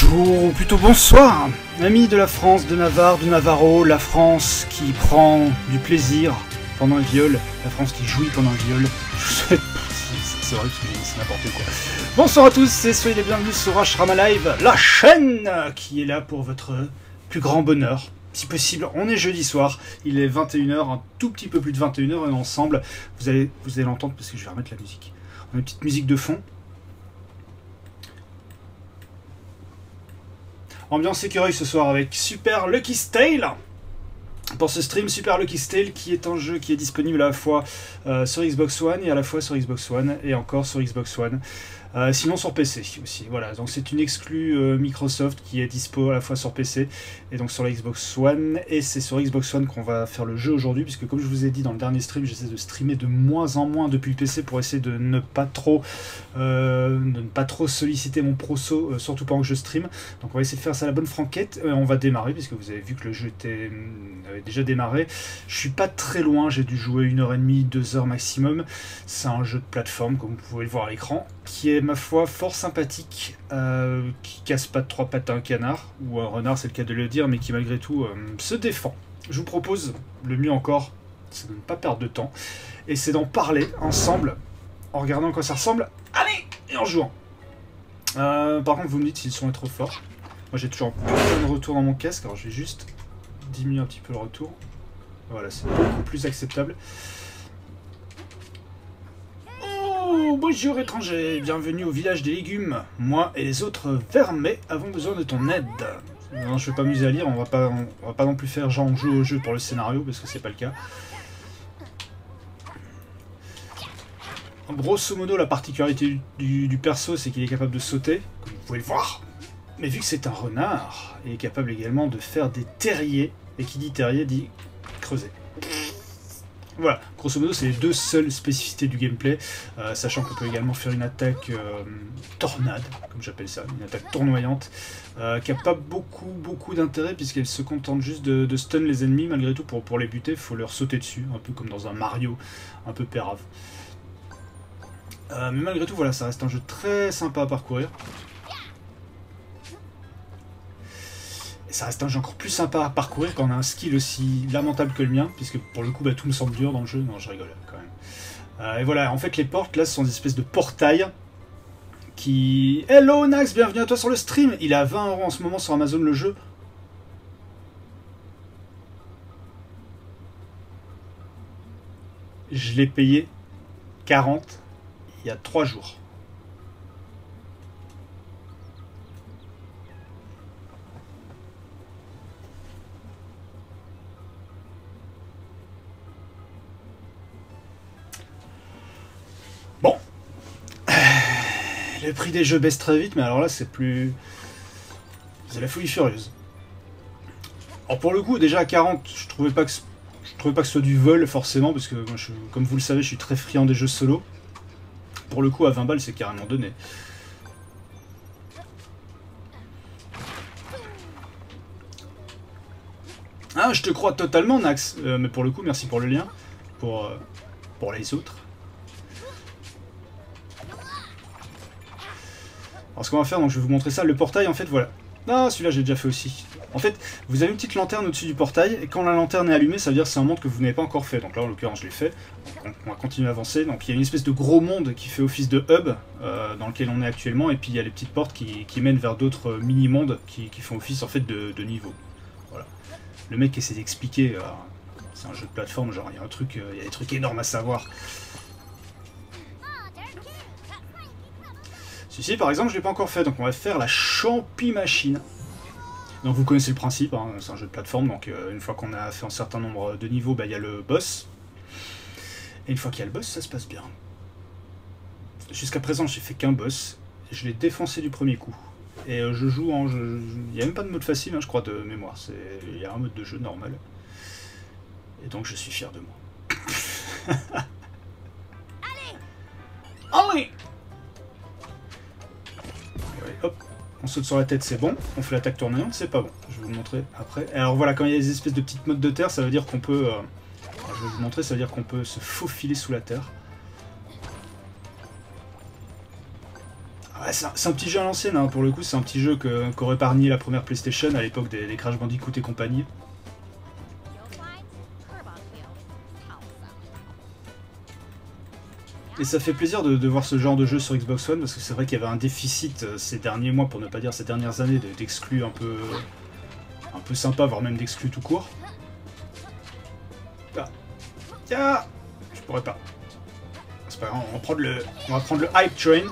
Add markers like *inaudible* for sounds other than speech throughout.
Bonjour, ou plutôt bonsoir, amis de la France, de Navarre, de Navarro, la France qui prend du plaisir pendant un viol, la France qui jouit pendant un viol. Je vous souhaite... *laughs* C'est vrai que c'est n'importe quoi. Bonsoir à tous et soyez les bienvenus sur Ashrama Live, la chaîne qui est là pour votre plus grand bonheur. Si possible, on est jeudi soir, il est 21h, un tout petit peu plus de 21h et ensemble, vous allez, vous allez l'entendre parce que je vais remettre la musique. On a une petite musique de fond. Ambiance écureuil ce soir avec Super Lucky Tale. Pour ce stream, Super Lucky Tale qui est un jeu qui est disponible à la fois euh, sur Xbox One et à la fois sur Xbox One et encore sur Xbox One. Euh, sinon sur PC aussi. Voilà, donc c'est une exclue euh, Microsoft qui est dispo à la fois sur PC et donc sur la Xbox One. Et c'est sur Xbox One qu'on va faire le jeu aujourd'hui, puisque comme je vous ai dit dans le dernier stream, j'essaie de streamer de moins en moins depuis le PC pour essayer de ne pas trop, euh, de ne pas trop solliciter mon proso, surtout pendant que je stream. Donc on va essayer de faire ça à la bonne franquette. on va démarrer, puisque vous avez vu que le jeu était, avait déjà démarré. Je suis pas très loin, j'ai dû jouer une heure et demie, deux heures maximum. C'est un jeu de plateforme, comme vous pouvez le voir à l'écran, qui est ma foi, fort sympathique, euh, qui casse pas de trois pattes à un canard, ou un renard, c'est le cas de le dire, mais qui malgré tout euh, se défend. Je vous propose, le mieux encore, c'est de ne pas perdre de temps, et c'est d'en parler ensemble, en regardant quoi ça ressemble, allez, et en jouant. Euh, par contre, vous me dites si le son est trop fort. Moi, j'ai toujours un de retour dans mon casque, alors je vais juste diminuer un petit peu le retour. Voilà, c'est beaucoup plus acceptable. Bonjour étranger, bienvenue au village des légumes. Moi et les autres vermets avons besoin de ton aide. Non, je vais pas m'amuser à lire, on va pas, va pas non plus faire genre joue au jeu pour le scénario parce que c'est pas le cas. Grosso modo, la particularité du, perso, c'est qu'il est capable de sauter, comme vous pouvez le voir. Mais vu que c'est un renard, il est capable également de faire des terriers, et qui dit terrier dit creuser. Voilà, grosso modo, c'est les deux seules spécificités du gameplay, euh, sachant qu'on peut également faire une attaque euh, tornade, comme j'appelle ça, une attaque tournoyante, euh, qui n'a pas beaucoup, beaucoup d'intérêt, puisqu'elle se contente juste de, stun les ennemis, malgré tout, pour, pour les buter, il faut leur sauter dessus, un peu comme dans un Mario, un peu pérave. mais malgré tout, voilà, ça reste un jeu très sympa à parcourir. Ça reste un jeu encore plus sympa à parcourir quand on a un skill aussi lamentable que le mien, puisque pour le coup, bah, tout me semble dur dans le jeu. Non, je rigole quand même. Euh, et voilà, en fait, les portes, là, ce sont des espèces de portails qui... Hello Nax, bienvenue à toi sur le stream Il est à 20 euros en ce moment sur Amazon le jeu. Je l'ai payé 40 il y a 3 jours. Le prix des jeux baisse très vite, mais alors là, c'est plus. C'est la folie furieuse. Alors pour le coup, déjà à 40, je trouvais pas que je trouvais pas que ce soit du vol forcément, parce que comme vous le savez, je suis très friand des jeux solo. Pour le coup, à 20 balles, c'est carrément donné. Ah, je te crois totalement, Nax. Euh, mais pour le coup, merci pour le lien. Pour, euh, pour les autres. Alors ce qu'on va faire, donc je vais vous montrer ça. Le portail, en fait, voilà. Ah, celui-là, j'ai déjà fait aussi. En fait, vous avez une petite lanterne au-dessus du portail, et quand la lanterne est allumée, ça veut dire que c'est un monde que vous n'avez pas encore fait. Donc là, en l'occurrence, je l'ai fait. on va continuer à avancer. Donc il y a une espèce de gros monde qui fait office de hub, euh, dans lequel on est actuellement, et puis il y a les petites portes qui, mènent vers d'autres euh, mini-mondes qui, font office, en fait, de, niveau. Voilà. Le mec essaie d'expliquer... Euh, c'est un jeu de plateforme, genre, il y il y a des trucs énormes à savoir. Ici, par exemple, je l'ai pas encore fait, donc on va faire la champi machine. Donc vous connaissez le principe, hein, c'est un jeu de plateforme, donc euh, une fois qu'on a fait un certain nombre de niveaux, bah, il y a le boss. Et une fois qu'il y a le boss, ça se passe bien. Jusqu'à présent, j'ai fait qu'un boss, je l'ai défoncé du premier coup. Et euh, je joue en... Il n'y a même pas de mode facile, hein, je crois, de mémoire. Il y a un mode de jeu normal. Et donc je suis fier de moi. *laughs* Allez Allez hop, on saute sur la tête, c'est bon. On fait l'attaque tournante, c'est pas bon. Je vais vous montrer après. Alors voilà, quand il y a des espèces de petites modes de terre, ça veut dire qu'on peut... Euh, je vais vous montrer, ça veut dire qu'on peut se faufiler sous la terre. Ah, c'est un, petit jeu à l'ancienne, hein, pour le coup, c'est un petit jeu qu'aurait épargné la première PlayStation à l'époque des, des Crash Bandicoot et compagnie. Et ça fait plaisir de, voir ce genre de jeu sur Xbox One parce que c'est vrai qu'il y avait un déficit euh, ces derniers mois, pour ne pas dire ces dernières années, de- d'exclus un peu, un peu sympa, voire même d'exclus tout court. Ah. Tiens Je pourrais pas. C'est pas grave, on va prendre le, on va prendre le hype train.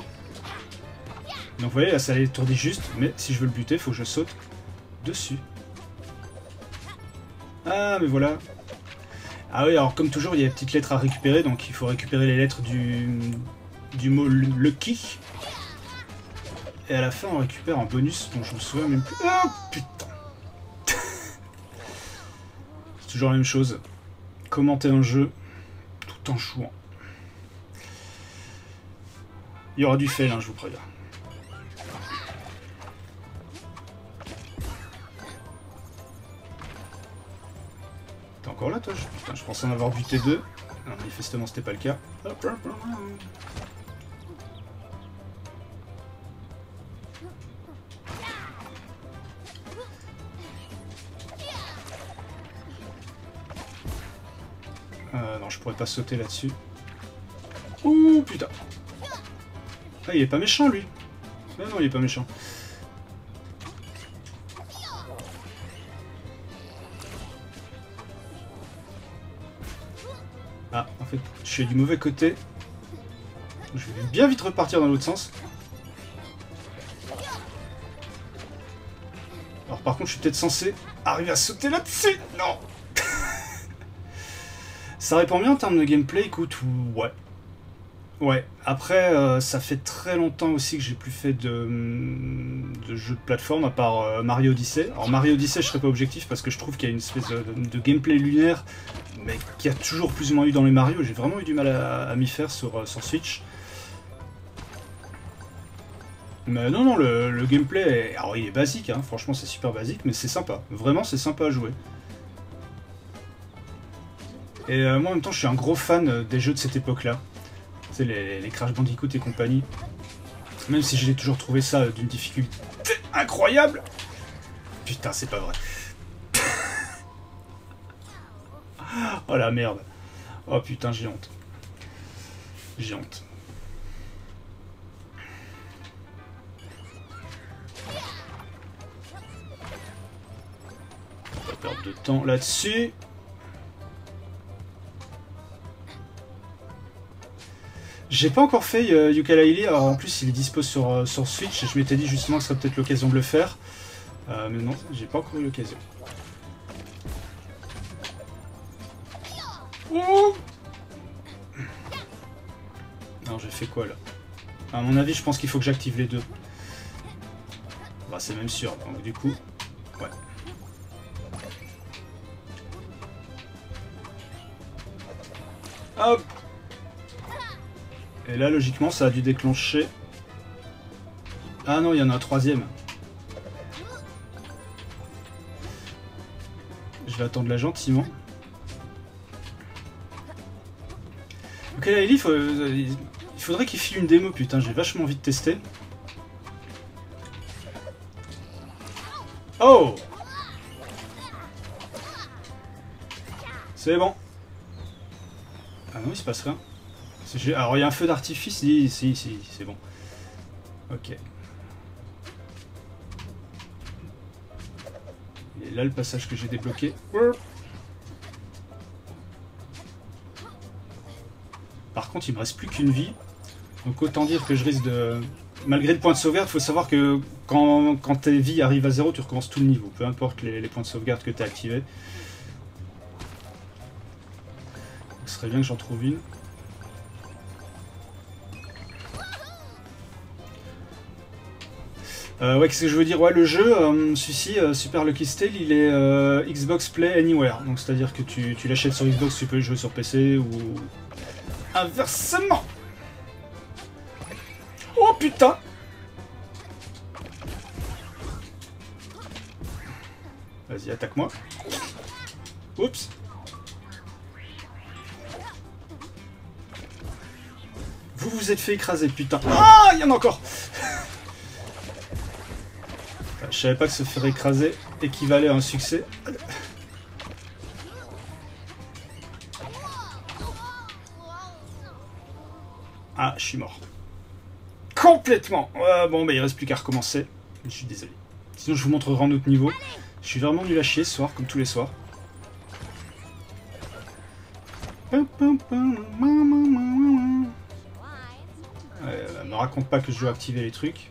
Donc vous voyez, là ça allait tourner juste, mais si je veux le buter, faut que je saute dessus. Ah, mais voilà. Ah oui, alors comme toujours, il y a des petites lettres à récupérer, donc il faut récupérer les lettres du, du mot lucky. Et à la fin, on récupère un bonus dont je me souviens même plus. Oh putain *laughs* C'est toujours la même chose. Commenter un jeu tout en jouant. Il y aura du fail, hein, je vous préviens. Encore là, toi je... Putain, je pensais en avoir buté deux. Non, manifestement, c'était pas le cas. Euh, non, je pourrais pas sauter là-dessus. Ouh, putain. Ah, il est pas méchant, lui. Non, non, il est pas méchant. Suis du mauvais côté. Je vais bien vite repartir dans l'autre sens. Alors par contre, je suis peut-être censé arriver à sauter là-dessus. Non *laughs* Ça répond bien en termes de gameplay, écoute, ouais. Ouais, après, euh, ça fait très longtemps aussi que j'ai plus fait de, de jeux de plateforme à part euh, Mario Odyssey. Alors Mario Odyssey, je serais pas objectif parce que je trouve qu'il y a une espèce de, de gameplay lunaire, mais qu'il y a toujours plus ou moins eu dans les Mario. J'ai vraiment eu du mal à, m'y faire sur, euh, sur Switch. Mais non, non, le, gameplay, est, il est basique, hein, franchement c'est super basique, mais c'est sympa. Vraiment, c'est sympa à jouer. Et euh, moi en même temps, je suis un gros fan euh, des jeux de cette époque-là. C'est les, les Crash Bandicoot et compagnie. Même si j'ai toujours trouvé ça d'une difficulté incroyable. Putain, c'est pas vrai. Oh la merde. Oh putain, j'ai honte. J'ai honte. Pas perdre de temps là-dessus. J'ai pas encore fait euh, alors en plus il est dispo sur, euh, sur Switch, je m'étais dit justement que ce serait peut-être l'occasion de le faire. Euh, mais non, j'ai pas encore eu l'occasion. Alors j'ai fait quoi là À mon avis, je pense qu'il faut que j'active les deux. Bah c'est même sûr, donc du coup... Ouais. Hop Et là, logiquement, ça a dû déclencher... Ah non, il y en a un troisième. Je vais attendre là gentiment. Ellie, faut- il faudrait qu'il file une démo, putain, j'ai vachement envie de tester. Oh C'est bon. Ah non, il se passe rien. Alors, il y a un feu d'artifice, si, si, si, c'est bon. Ok. Et là, le passage que j'ai débloqué. Il me reste plus qu'une vie. Donc, autant dire que je risque de... Malgré le point de sauvegarde, il faut savoir que quand, quand tes vies arrivent à zéro, tu recommences tout le niveau. Peu importe les, points de sauvegarde que tu as activés. Ce serait bien que j'en trouve une. Euh, ouais, qu'est-ce que je veux dire? Ouais, le jeu, celui-ci, euh, Super Lucky Tale, il est euh, Xbox Play Anywhere. Donc, c'est-à-dire que tu, tu l'achètes sur Xbox, tu peux le jouer sur PC ou inversement. Oh putain Vas-y, attaque-moi. Oups. Vous vous êtes fait écraser, putain. Ah, il y en a encore Je savais pas que se faire écraser équivalait à un succès. Ah, je suis mort. Complètement Bon, bah il reste plus qu'à recommencer. Je suis désolé. Sinon, je vous montrerai un autre niveau. Je suis vraiment nul à chier ce soir, comme tous les soirs. Ouais, me raconte pas que je dois activer les trucs.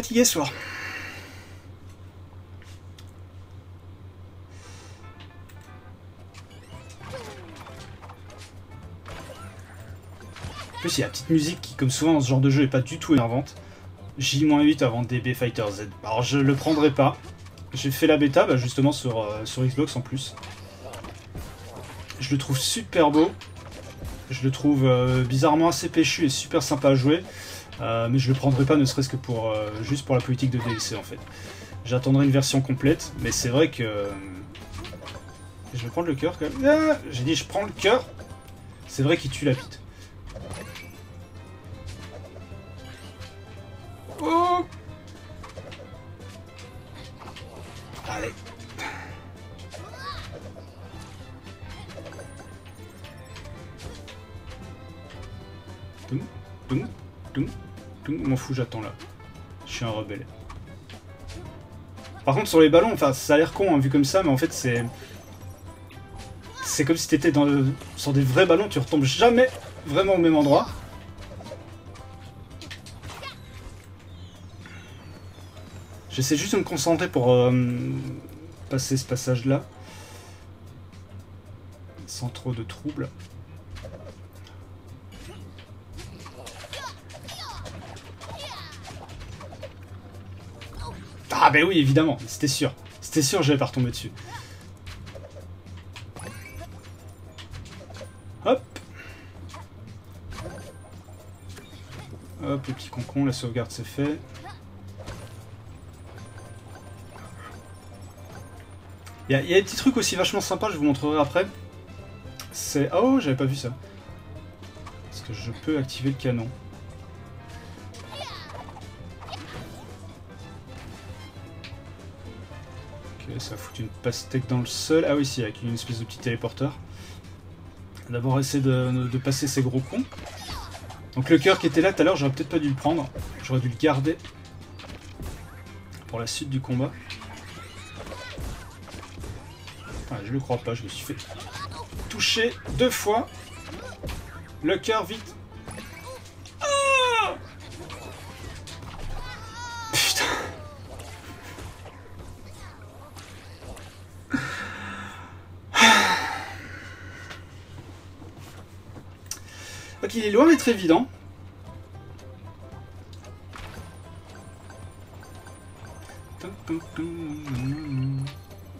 Fatigué ce soir. En plus, il y a la petite musique qui, comme souvent dans ce genre de jeu, est pas du tout énervante. J-8 avant DB Fighter Z. Alors, je le prendrai pas. J'ai fait la bêta, bah, justement, sur, euh, sur Xbox en plus. Je le trouve super beau. Je le trouve euh, bizarrement assez péchu et super sympa à jouer. Euh, mais je le prendrai pas ne serait-ce que pour euh, juste pour la politique de DLC en fait. J'attendrai une version complète, mais c'est vrai que... Je vais prendre le cœur quand même. Ah, j'ai dit je prends le cœur. C'est vrai qu'il tue la bite. Par contre, sur les ballons, enfin, ça a l'air con hein, vu comme ça, mais en fait, c'est. C'est comme si t'étais dans sur des vrais ballons, tu retombes jamais vraiment au même endroit. J'essaie juste de me concentrer pour euh, passer ce passage-là. Sans trop de troubles. Ah ben oui, évidemment, c'était sûr. C'était sûr j'allais pas retomber dessus. Hop Hop, le petit concon, la sauvegarde c'est fait. Il y, a, des petits trucs aussi vachement sympas, je vous montrerai après. C'est... Oh, j'avais pas vu ça. Est-ce que je peux activer le canon? Ça fout une pastèque dans le sol. Ah oui, si, avec une espèce de petit téléporteur. D'abord essayer de, passer ces gros cons. Donc le cœur qui était là tout à l'heure, j'aurais peut-être pas dû le prendre. J'aurais dû le garder pour la suite du combat. Ah, je le crois pas, je me suis fait toucher deux fois. Le cœur, vite il est loin d'être évident.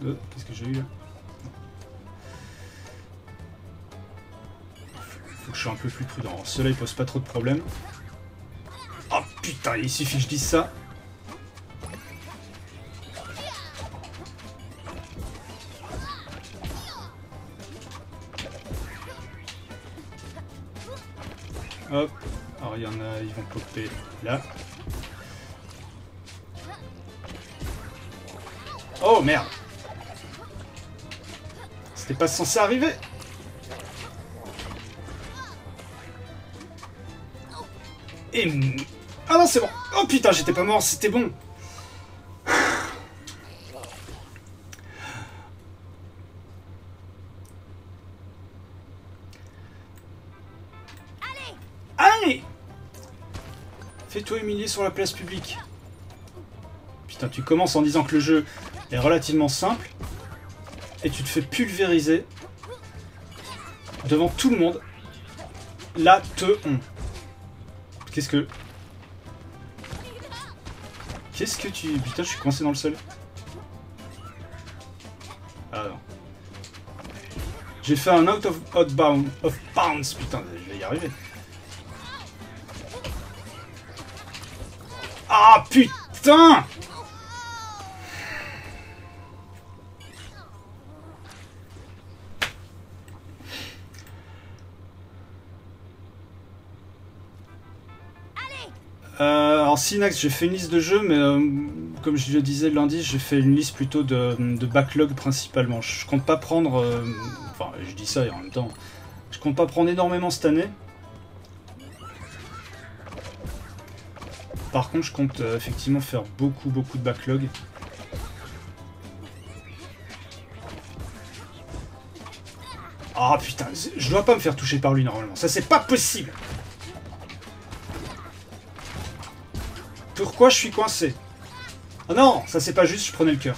Euh, qu'est-ce que j'ai eu là Faut que je sois un peu plus prudent. Cela il pose pas trop de problèmes. Oh putain, il suffit que je dise ça. Hop. Alors il y en a, ils vont popper là. Oh merde C'était pas censé arriver Et... Ah non c'est bon Oh putain j'étais pas mort, c'était bon sur la place publique. Putain, tu commences en disant que le jeu est relativement simple, et tu te fais pulvériser devant tout le monde. Là, te on. Qu'est-ce que... Qu'est-ce que tu... Putain, je suis coincé dans le sol. Ah non. J'ai fait un out of outbound, of bounds, putain, je vais y arriver. Putain Euh, alors Synax, j'ai fait une liste de jeux, mais euh, comme je le disais lundi, j'ai fait une liste plutôt de, backlog principalement. Je compte pas prendre, euh, enfin je dis ça et en même temps, je compte pas prendre énormément cette année. Par contre, je compte effectivement faire beaucoup beaucoup de backlog. Ah putain, je dois pas me faire toucher par lui normalement, ça c'est pas possible Pourquoi je suis coincé? Oh non, ça c'est pas juste, je prenais le cœur.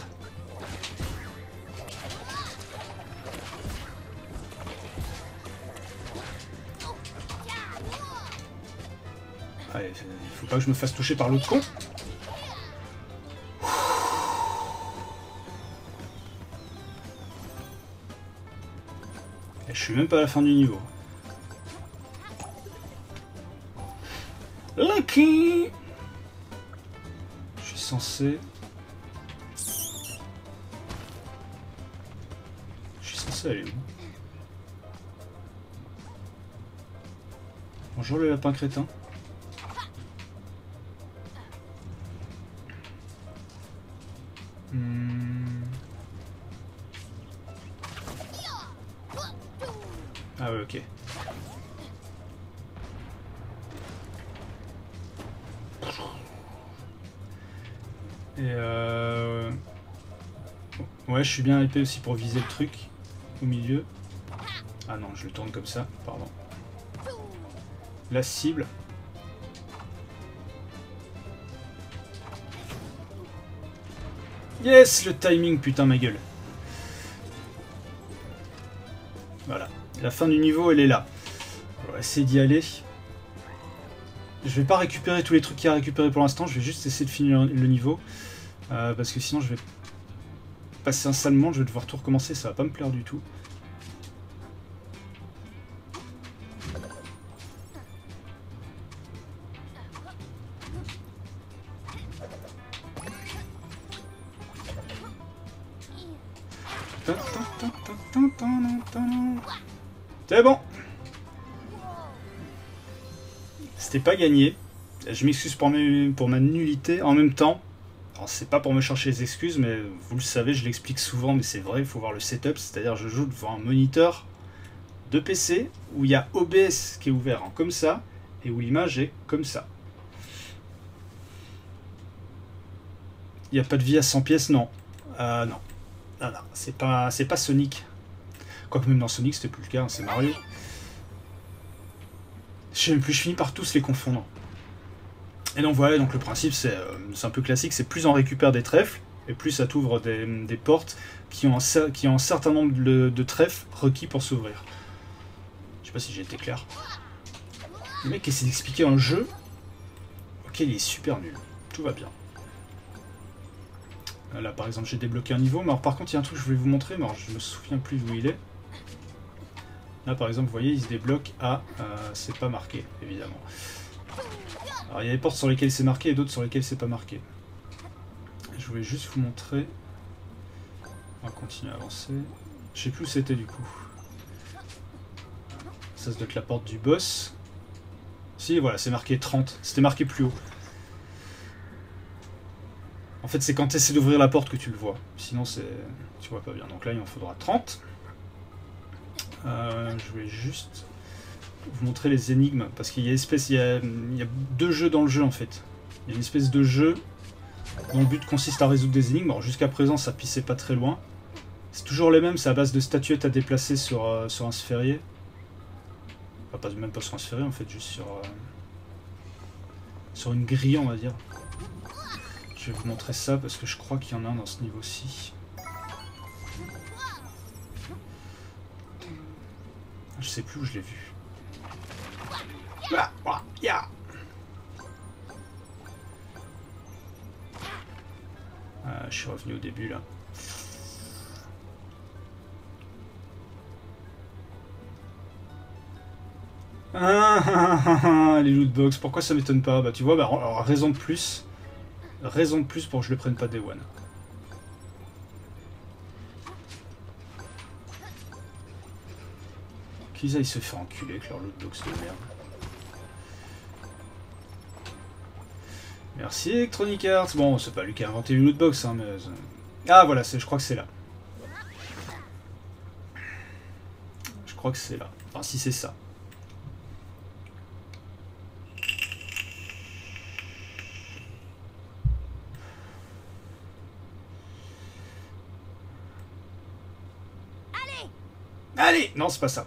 Pas que je me fasse toucher par l'autre con. Et je suis même pas à la fin du niveau. Lucky censé... Je suis censé aller où? Bonjour le lapin crétin. Suis bien épais aussi pour viser le truc au milieu. Ah non, je le tourne comme ça, pardon. La cible. Yes, le timing, putain, ma gueule. Voilà. La fin du niveau, elle est là. On va essayer d'y aller. Je vais pas récupérer tous les trucs qu'il y a à récupérer pour l'instant, je vais juste essayer de finir le niveau. Euh, parce que sinon je vais passer un sale je vais devoir tout recommencer, ça va pas me plaire du tout. C'est bon C'était pas gagné. Je m'excuse pour, pour ma nullité. En même temps, c'est pas pour me chercher les excuses, mais vous le savez, je l'explique souvent, mais c'est vrai, il faut voir le setup, c'est-à-dire je joue devant un moniteur de PC où il y a OBS qui est ouvert en comme ça et où l'image est comme ça. Il n'y a pas de vie à 100 pièces, non. Euh, non. Non, non, c'est pas, c'est pas Sonic. Quoique même dans Sonic, c'était plus le cas, hein, c'est Mario. Je même plus, je finis par tous les confondre. Et donc voilà, donc le principe euh, c'est un peu classique, c'est plus on récupère des trèfles, et plus ça t'ouvre des, portes qui ont, un, qui ont un certain nombre de, trèfles requis pour s'ouvrir. Je sais pas si j'ai été clair. Le mec essaie d'expliquer un jeu auquel il est super nul. Tout va bien. Là par exemple j'ai débloqué un niveau, mais alors, par contre il y a un truc que je voulais vous montrer, mais alors, je me souviens plus d'où il est. Là par exemple vous voyez il se débloque à... Euh, c'est pas marqué évidemment. Alors il y a des portes sur lesquelles c'est marqué et d'autres sur lesquelles c'est pas marqué. Je voulais juste vous montrer. On va continuer à avancer. Je sais plus où c'était du coup. Ça, doit être la porte du boss. Si, voilà, c'est marqué 30. C'était marqué plus haut. En fait, c'est quand tu essaies d'ouvrir la porte que tu le vois. Sinon, c'est tu vois pas bien. Donc là, il en faudra 30. Euh, je voulais juste vous montrer les énigmes, parce qu'il y a, espèce, il y, a, deux jeux dans le jeu en fait. Il y a une espèce de jeu dont le but consiste à résoudre des énigmes. jusqu'à présent ça pissait pas très loin. C'est toujours les mêmes, c'est à base de statuettes à déplacer sur, euh, un sphérié. Enfin, pas, même pas sur un sphérié en fait, juste sur, euh, sur une grille on va dire. Je vais vous montrer ça parce que je crois qu'il y en a un dans ce niveau-ci. Je sais plus où je l'ai vu. Ah, je suis revenu au début là. Ah, ah, ah, les lootbox, pourquoi ça m'étonne pas? Bah tu vois, bah, alors, raison de plus. Raison de plus pour que je le prenne pas Day One. Qu'ils aillent se faire enculer avec leur lootbox de merde. Merci Electronic Arts. Bon, c'est pas lui qui a inventé les lootbox, hein, mais... Ah voilà, je crois que c'est là. Je crois que c'est là. Enfin, si c'est ça. Allez Non, c'est pas ça.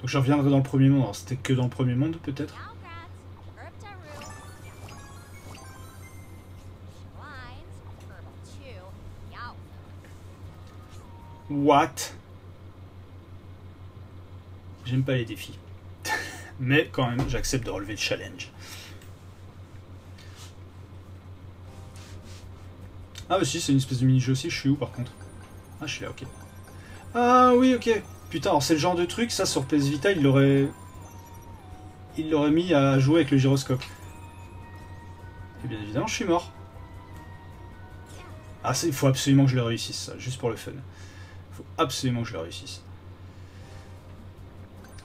Donc je reviendrai dans le premier monde. C'était que dans le premier monde, peut-être? What? J'aime pas les défis. *laughs* Mais quand même, j'accepte de relever le challenge. Ah bah si, c'est une espèce de mini-jeu aussi. Je suis où par contre? Ah, je suis là, ok. Ah oui, ok. Putain, alors c'est le genre de truc, ça sur PS Vita, il l'aurait... Il l'aurait mis à jouer avec le gyroscope. Et bien évidemment, je suis mort. Ah, il faut absolument que je le réussisse, ça, juste pour le fun. Faut absolument que je le réussisse.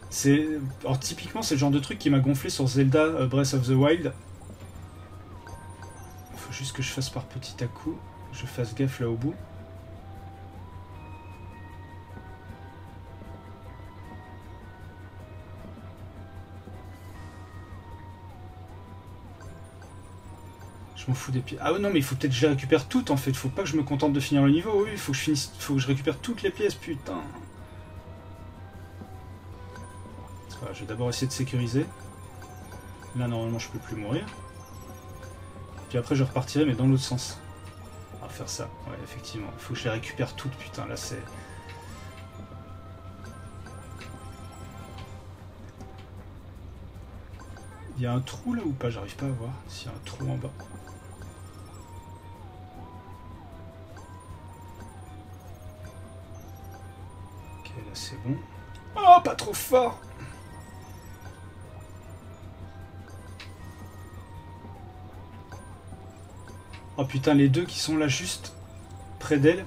C'est... Alors typiquement, c'est le genre de truc qui m'a gonflé sur Zelda euh, Breath of the Wild. Il faut juste que je fasse par petit à coup. Je fasse gaffe là au bout. Je m'en fous des pièces. Ah non, mais il faut peut-être que je les récupère toutes en fait. Faut pas que je me contente de finir le niveau. Oui, il faut que je finisse. Faut que je récupère toutes les pièces, putain. je vais d'abord essayer de sécuriser. Là, normalement, je peux plus mourir. Puis après, je repartirai, mais dans l'autre sens. On va faire ça. Ouais, effectivement. Il faut que je les récupère toutes, putain. Là, c'est. Il y a un trou là ou pas? J'arrive pas à voir s'il y a un trou en bas. Bon. Oh, pas trop fort Oh putain, les deux qui sont là juste près d'elle.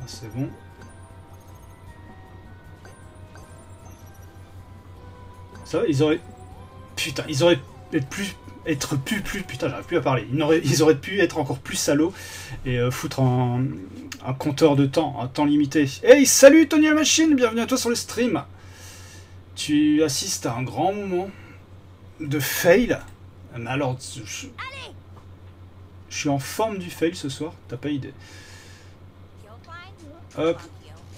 Ah, c'est bon. Ça va, ils auraient... Putain, ils auraient être plus être plus, plus, putain, j'arrive plus à parler. Ils auraient, ils auraient pu être encore plus salauds et euh, foutre un, compteur de temps, un temps limité. Hey, salut Tony la machine, bienvenue à toi sur le stream. Tu assistes à un grand moment de fail. Alors, je, suis en forme du fail ce soir, t'as pas idée. Hop.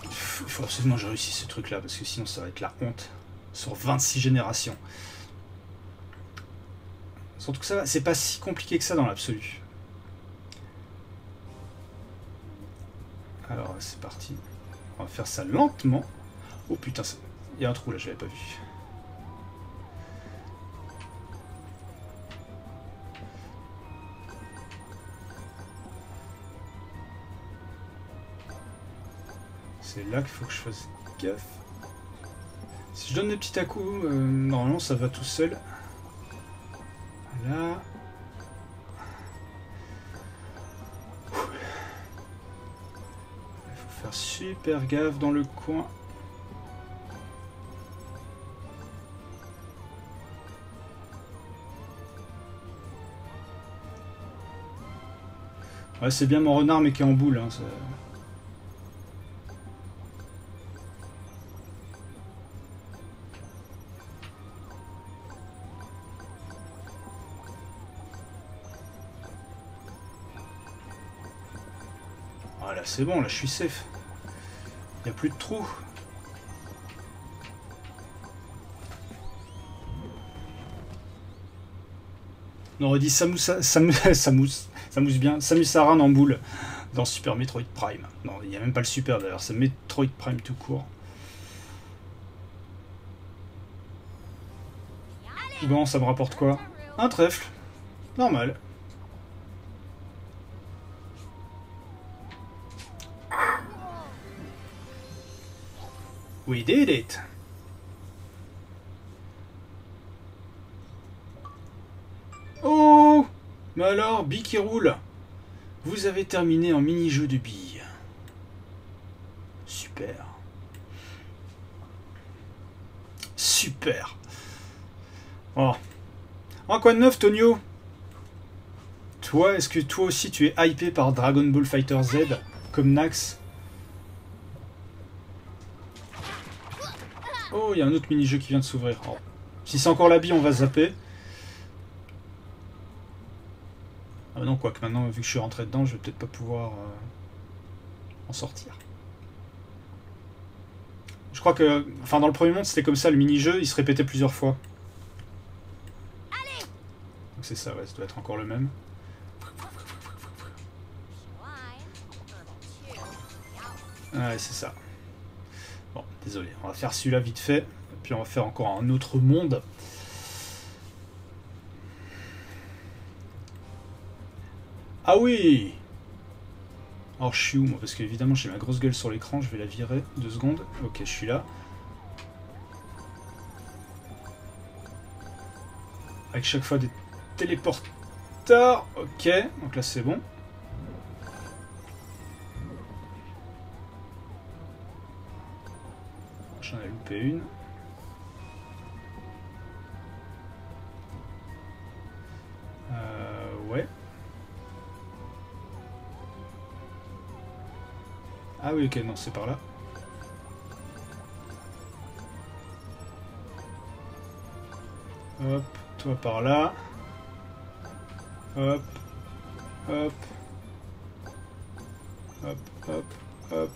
Il faut absolument que je réussisse ce truc là parce que sinon ça va être la honte sur 26 générations. Surtout que ça, c'est pas si compliqué que ça dans l'absolu. Alors, c'est parti. On va faire ça lentement. Oh putain, il y a un trou là, je l'avais pas vu. C'est là qu'il faut que je fasse gaffe. Si je donne des petits à coups, euh, normalement ça va tout seul. Là. Il faut faire super gaffe dans le coin. Ouais, c'est bien mon renard mais qui est en boule. Hein, c'est bon, là je suis safe. Il n'y a plus de trous. On aurait dit Samus, Samus, *laughs* Samus, Samus bien, Samus Aran en boule dans Super Metroid Prime. Non, il n'y a même pas le Super d'ailleurs, c'est Metroid Prime tout court. Bon, ça me rapporte quoi? Un trèfle. Normal. We did it. Oh Mais alors, billes qui roule Vous avez terminé en mini-jeu de billes. Super. Super. Oh. En quoi de neuf, Tonio? Toi, est-ce que toi aussi tu es hypé par Dragon Ball Fighter Z comme Nax? Oh, il y a un autre mini-jeu qui vient de s'ouvrir. Oh. Si c'est encore la bille, on va zapper. Ah bah non, quoique maintenant, vu que je suis rentré dedans, je vais peut-être pas pouvoir euh, en sortir. Je crois que, enfin dans le premier monde, c'était comme ça, le mini-jeu, il se répétait plusieurs fois. Donc c'est ça, ouais, ça doit être encore le même. Ouais, c'est ça. Désolé, on va faire celui-là vite fait, puis on va faire encore un autre monde. Ah oui Alors je suis où moi Parce qu'évidemment j'ai ma grosse gueule sur l'écran, je vais la virer. Deux secondes. Ok, je suis là. Avec chaque fois des téléporteurs. Ok, donc là c'est bon. Une. Euh, ouais. Ah oui, ok, non, c'est par là. Hop, toi par là. Hop, hop. Hop, hop, hop.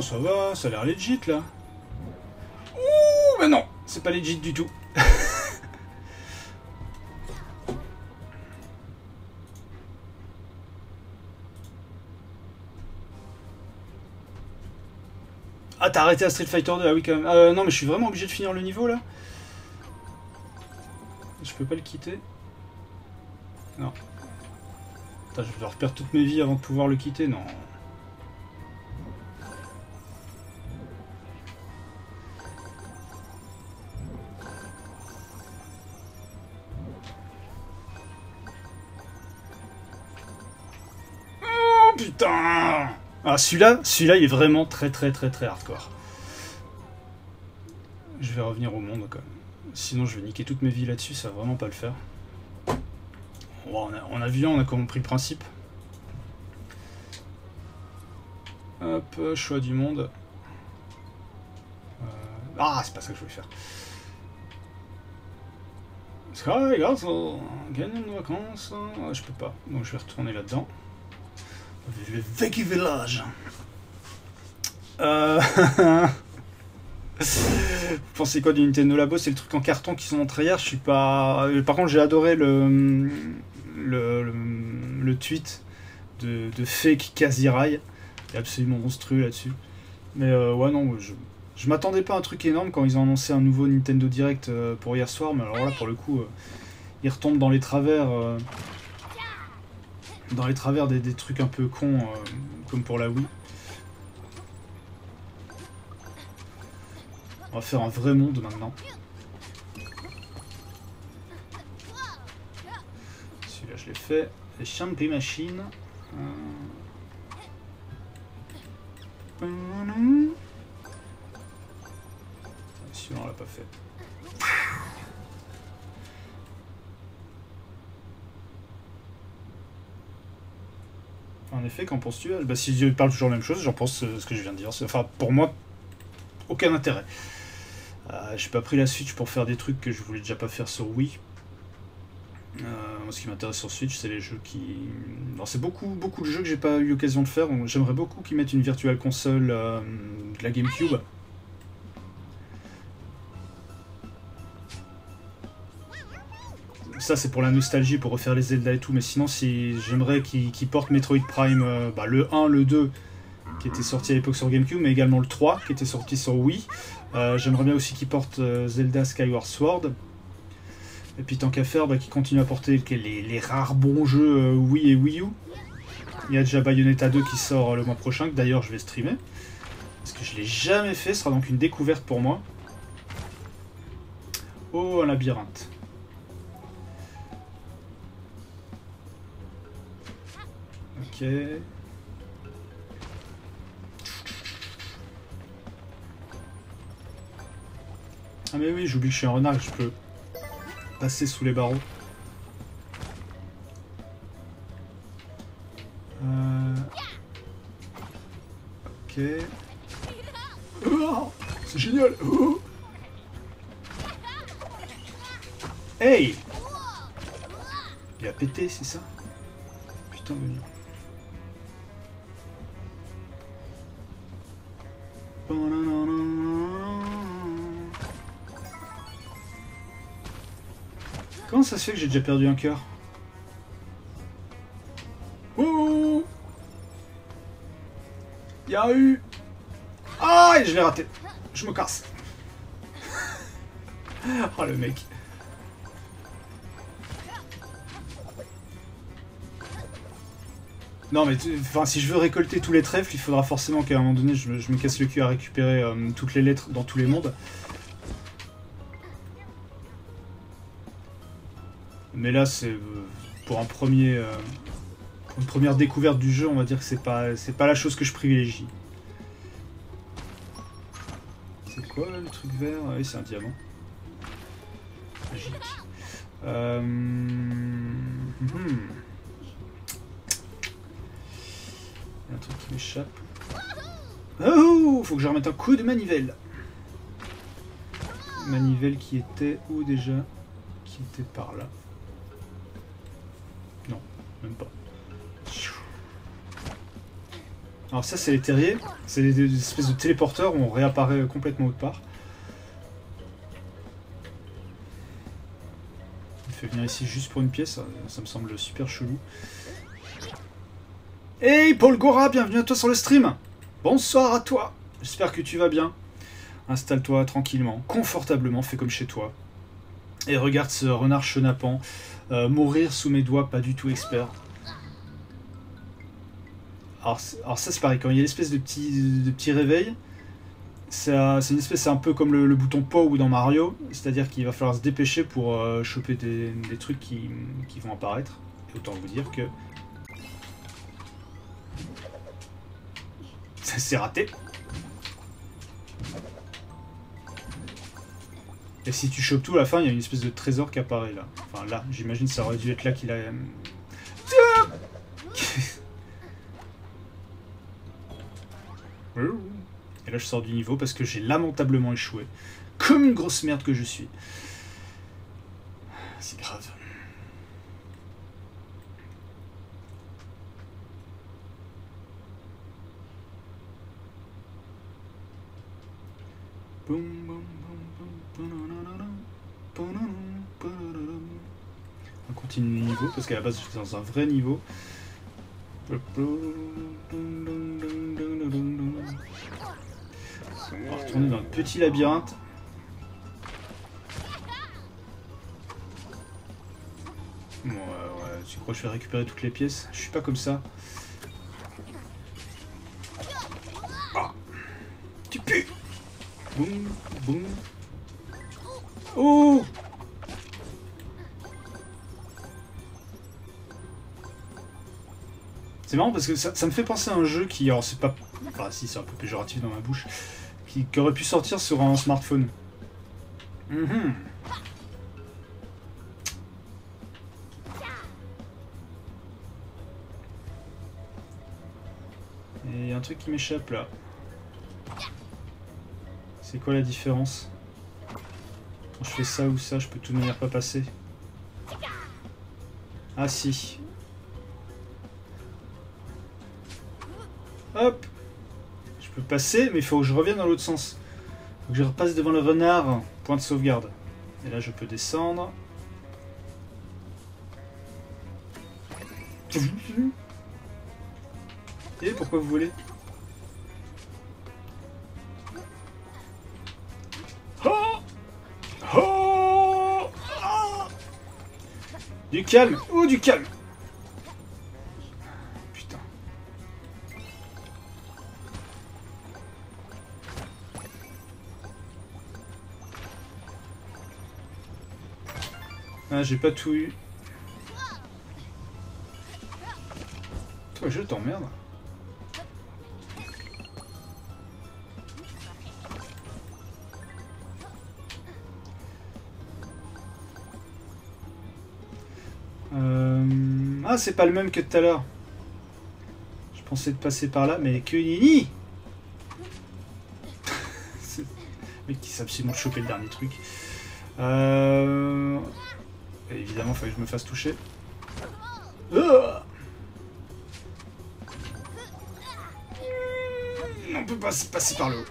Ça va, ça a l'air legit là. Ouh, mais non, c'est pas legit du tout. *laughs* Ah, t'as arrêté à Street Fighter 2 Ah oui, quand même. Euh, non, mais je suis vraiment obligé de finir le niveau, là Je peux pas le quitter Non. Je vais devoir perdre toutes mes vies avant de pouvoir le quitter Non. Celui-là, celui-là, il est vraiment très très très très hardcore. Je vais revenir au monde quand même. Sinon, je vais niquer toutes mes vies là-dessus, ça va vraiment pas le faire. on, a, vu, on a compris le principe. Hop, choix du monde. Euh, ah, c'est pas ça que je voulais faire. Sky Castle, gagner une vacances. Ah, je peux pas, donc je vais retourner là-dedans. Veki Village. Euh... *laughs* Vous pensez quoi du Nintendo Labo? C'est le truc en carton qui sont montrés hier. Je suis pas. Euh, par contre, j'ai adoré le le, le, tweet de, de Fake Kazirai. Il est absolument monstrueux là-dessus. Mais euh, ouais, non, je, je m'attendais pas à un truc énorme quand ils ont annoncé un nouveau Nintendo Direct euh, pour hier soir. Mais alors là, pour le coup, ils retombent dans les travers dans les travers des, trucs un peu cons, euh, comme pour la Wii. On va faire un vrai monde maintenant. Celui-là, je l'ai fait. Les Champi Machine. Celui-là, on l'a pas fait. En effet, qu'en penses-tu bah, Si je parle toujours la même chose, j'en pense euh, ce que je viens de dire. Enfin, pour moi, aucun intérêt. Euh, j'ai pas pris la Switch pour faire des trucs que je voulais déjà pas faire sur Wii. Euh, moi, ce qui m'intéresse sur Switch, c'est les jeux qui. c'est beaucoup, beaucoup de jeux que j'ai pas eu l'occasion de faire. J'aimerais beaucoup qu'ils mettent une virtual console de la GameCube. Ça c'est pour la nostalgie, pour refaire les Zelda et tout, mais sinon si j'aimerais qu'ils portent Metroid Prime, euh, bah, le 1, le 2, qui était sorti à l'époque sur GameCube, mais également le 3, qui était sorti sur Wii. Euh, j'aimerais bien aussi qu'ils portent euh, Zelda Skyward Sword. Et puis tant qu'à faire, bah, qu'ils continuent à porter les, rares bons jeux Wii et Wii U. Il y a déjà Bayonetta 2 qui sort le mois prochain, que d'ailleurs je vais streamer. Parce que je l'ai jamais fait, ce sera donc une découverte pour moi. Oh, un labyrinthe. Ah mais oui, j'oublie que je suis un renard je peux passer sous les barreaux. Euh... Ok. Oh, c'est génial oh. Hey Il a pété, c'est ça? Putain de Comment ça se fait que j'ai déjà perdu un cœur Oh Il y a eu... Ah, je l'ai raté. Je me casse. *laughs* oh le mec. Non mais enfin si je veux récolter tous les trèfles, il faudra forcément qu'à un moment donné je, me casse le cul à récupérer euh, toutes les lettres dans tous les mondes. Mais là c'est euh, pour un premier euh, une première découverte du jeu, on va dire que c'est pas c'est pas la chose que je privilégie. C'est quoi le truc vert? Ah Oui c'est un diamant. Magique. Hmm. Il y a un truc qui m'échappe. Oh Faut que je remette un coup de manivelle. Manivelle qui était où déjà? Qui était par là? Non, même pas. Alors ça c'est les terriers, c'est des, espèces de téléporteurs où on réapparaît complètement autre part. Il fait venir ici juste pour une pièce, ça me semble super chelou. Hey Paul Gora, bienvenue à toi sur le stream Bonsoir à toi J'espère que tu vas bien. Installe-toi tranquillement, confortablement, fais comme chez toi. Et regarde ce renard chenapan euh, mourir sous mes doigts, pas du tout expert. Alors, ça c'est pareil, quand il y a l'espèce de petit, de petit réveil, c'est une espèce, un peu comme le, bouton PO ou dans Mario, c'est-à-dire qu'il va falloir se dépêcher pour euh, choper des, trucs qui, qui vont apparaître. Et autant vous dire que *laughs* C'est raté. Et si tu chopes tout à la fin, il y a une espèce de trésor qui apparaît là. Enfin là, j'imagine ça aurait dû être là qu'il a... Euh, Et là je sors du niveau parce que j'ai lamentablement échoué. Comme une grosse merde que je suis. C'est grave. On continue le niveau parce qu'à la base j'étais dans un vrai niveau. On va retourner dans le petit labyrinthe. Ouais, ouais, tu crois que je vais récupérer toutes les pièces? Je suis pas comme ça. Boum, boum. Oh C'est marrant parce que ça, me fait penser à un jeu qui, alors c'est pas, enfin si c'est un peu péjoratif dans ma bouche, qui, aurait pu sortir sur un smartphone. Et il y a un truc qui m'échappe là. C'est quoi la différence Quand je fais ça ou ça, je peux de manière pas passer. Ah si. Hop Je peux passer, mais il faut que je revienne dans l'autre sens. Faut que je repasse devant le renard. Point de sauvegarde. Et là, je peux descendre. Et pourquoi vous voulez? Du calme Oh, du calme Putain. Ah, j'ai pas tout eu. Toi, je t'emmerde. Ah, c'est pas le même que tout à l'heure. Je pensais de passer par là, mais que nini *laughs* mec qui sait absolument choper le dernier truc. Euh... évidemment, il fallait que je me fasse toucher. Euh On peut pas passer par le haut.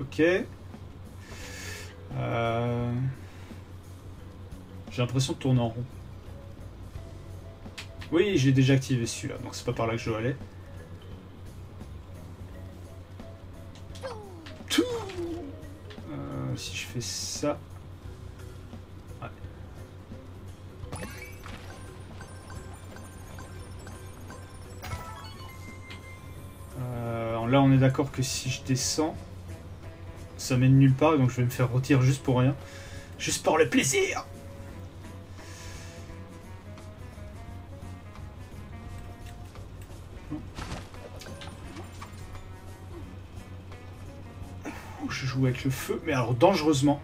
Ok. Euh... J'ai l'impression de tourner en rond. Oui, j'ai déjà activé celui-là, donc c'est pas par là que je dois aller. Euh, si je fais ça... Ouais. Euh, là, on est d'accord que si je descends, ça mène nulle part, donc je vais me faire retirer juste pour rien. Juste pour le plaisir avec le feu, mais alors dangereusement.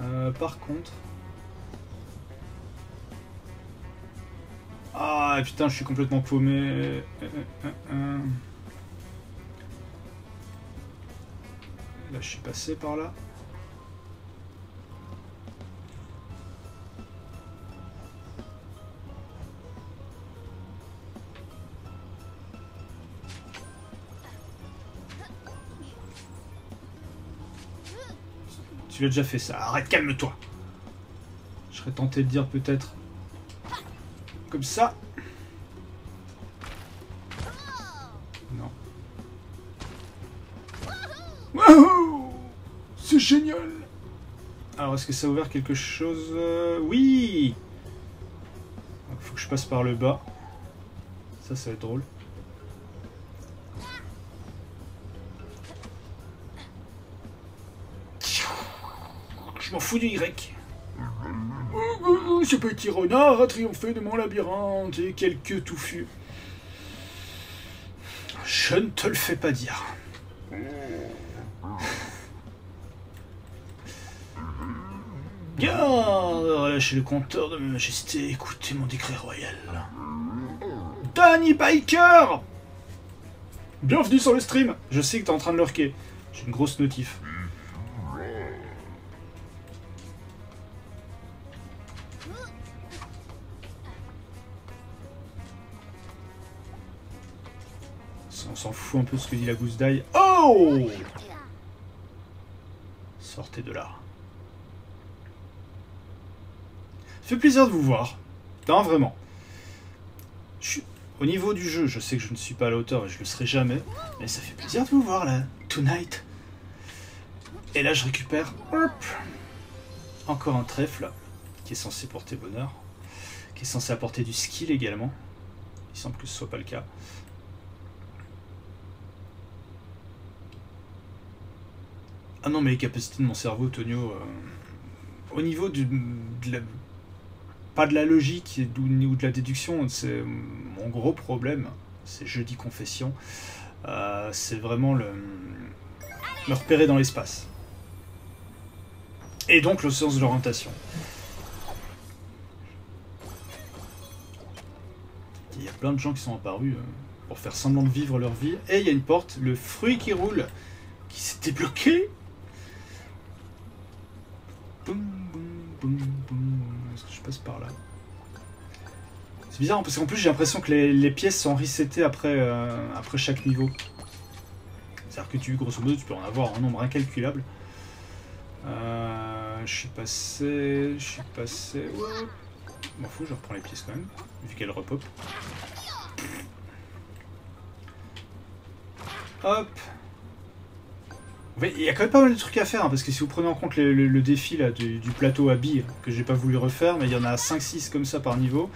Euh, par contre... Ah putain, je suis complètement paumé. Euh, euh, là, je suis passé par là. Tu l'as déjà fait ça. Arrête, calme-toi. Je serais tenté de dire peut-être comme ça. Non. C'est génial Alors, est-ce que ça a ouvert quelque chose? Oui Il faut que je passe par le bas. Ça, ça va être drôle. Fous du Y. Ce petit renard a triomphé de mon labyrinthe et quelques touffus. Je ne te le fais pas dire. Garde, relâchez le compteur de ma majesté, écoutez mon décret royal. Danny Biker Bienvenue sur le stream Je sais que t'es en train de lurker. J'ai une grosse notif. Un peu ce que dit la gousse d'ail. Oh Sortez de là. Ça fait plaisir de vous voir. Non, vraiment. Au niveau du jeu, je sais que je ne suis pas à la hauteur et je le serai jamais. Mais ça fait plaisir de vous voir là. Tonight. Et là, je récupère... Encore un trèfle qui est censé porter bonheur. Qui est censé apporter du skill également. Il semble que ce soit pas le cas. Ah non, mais les capacités de mon cerveau, Tonio, euh, au niveau du, de la, pas de la logique ou de la déduction, c'est mon gros problème, c'est jeudi confession, euh, c'est vraiment le, me repérer dans l'espace. Et donc le sens de l'orientation. Il y a plein de gens qui sont apparus euh, pour faire semblant de vivre leur vie. Et il y a une porte, le fruit qui roule, qui s'est débloqué. Est-ce que je passe par là C'est bizarre parce qu'en plus j'ai l'impression que les, pièces sont resetées après, euh, après chaque niveau. C'est-à-dire que tu, grosso modo, tu peux en avoir un nombre incalculable. Euh, je suis passé... Je suis passé... Ouais. M'en fous, je reprends les pièces quand même, vu qu'elles repop. Hop il y a quand même pas mal de trucs à faire, hein, parce que si vous prenez en compte le, défi là, du, plateau à billes, que j'ai pas voulu refaire, mais il y en a 5-6 comme ça par niveau.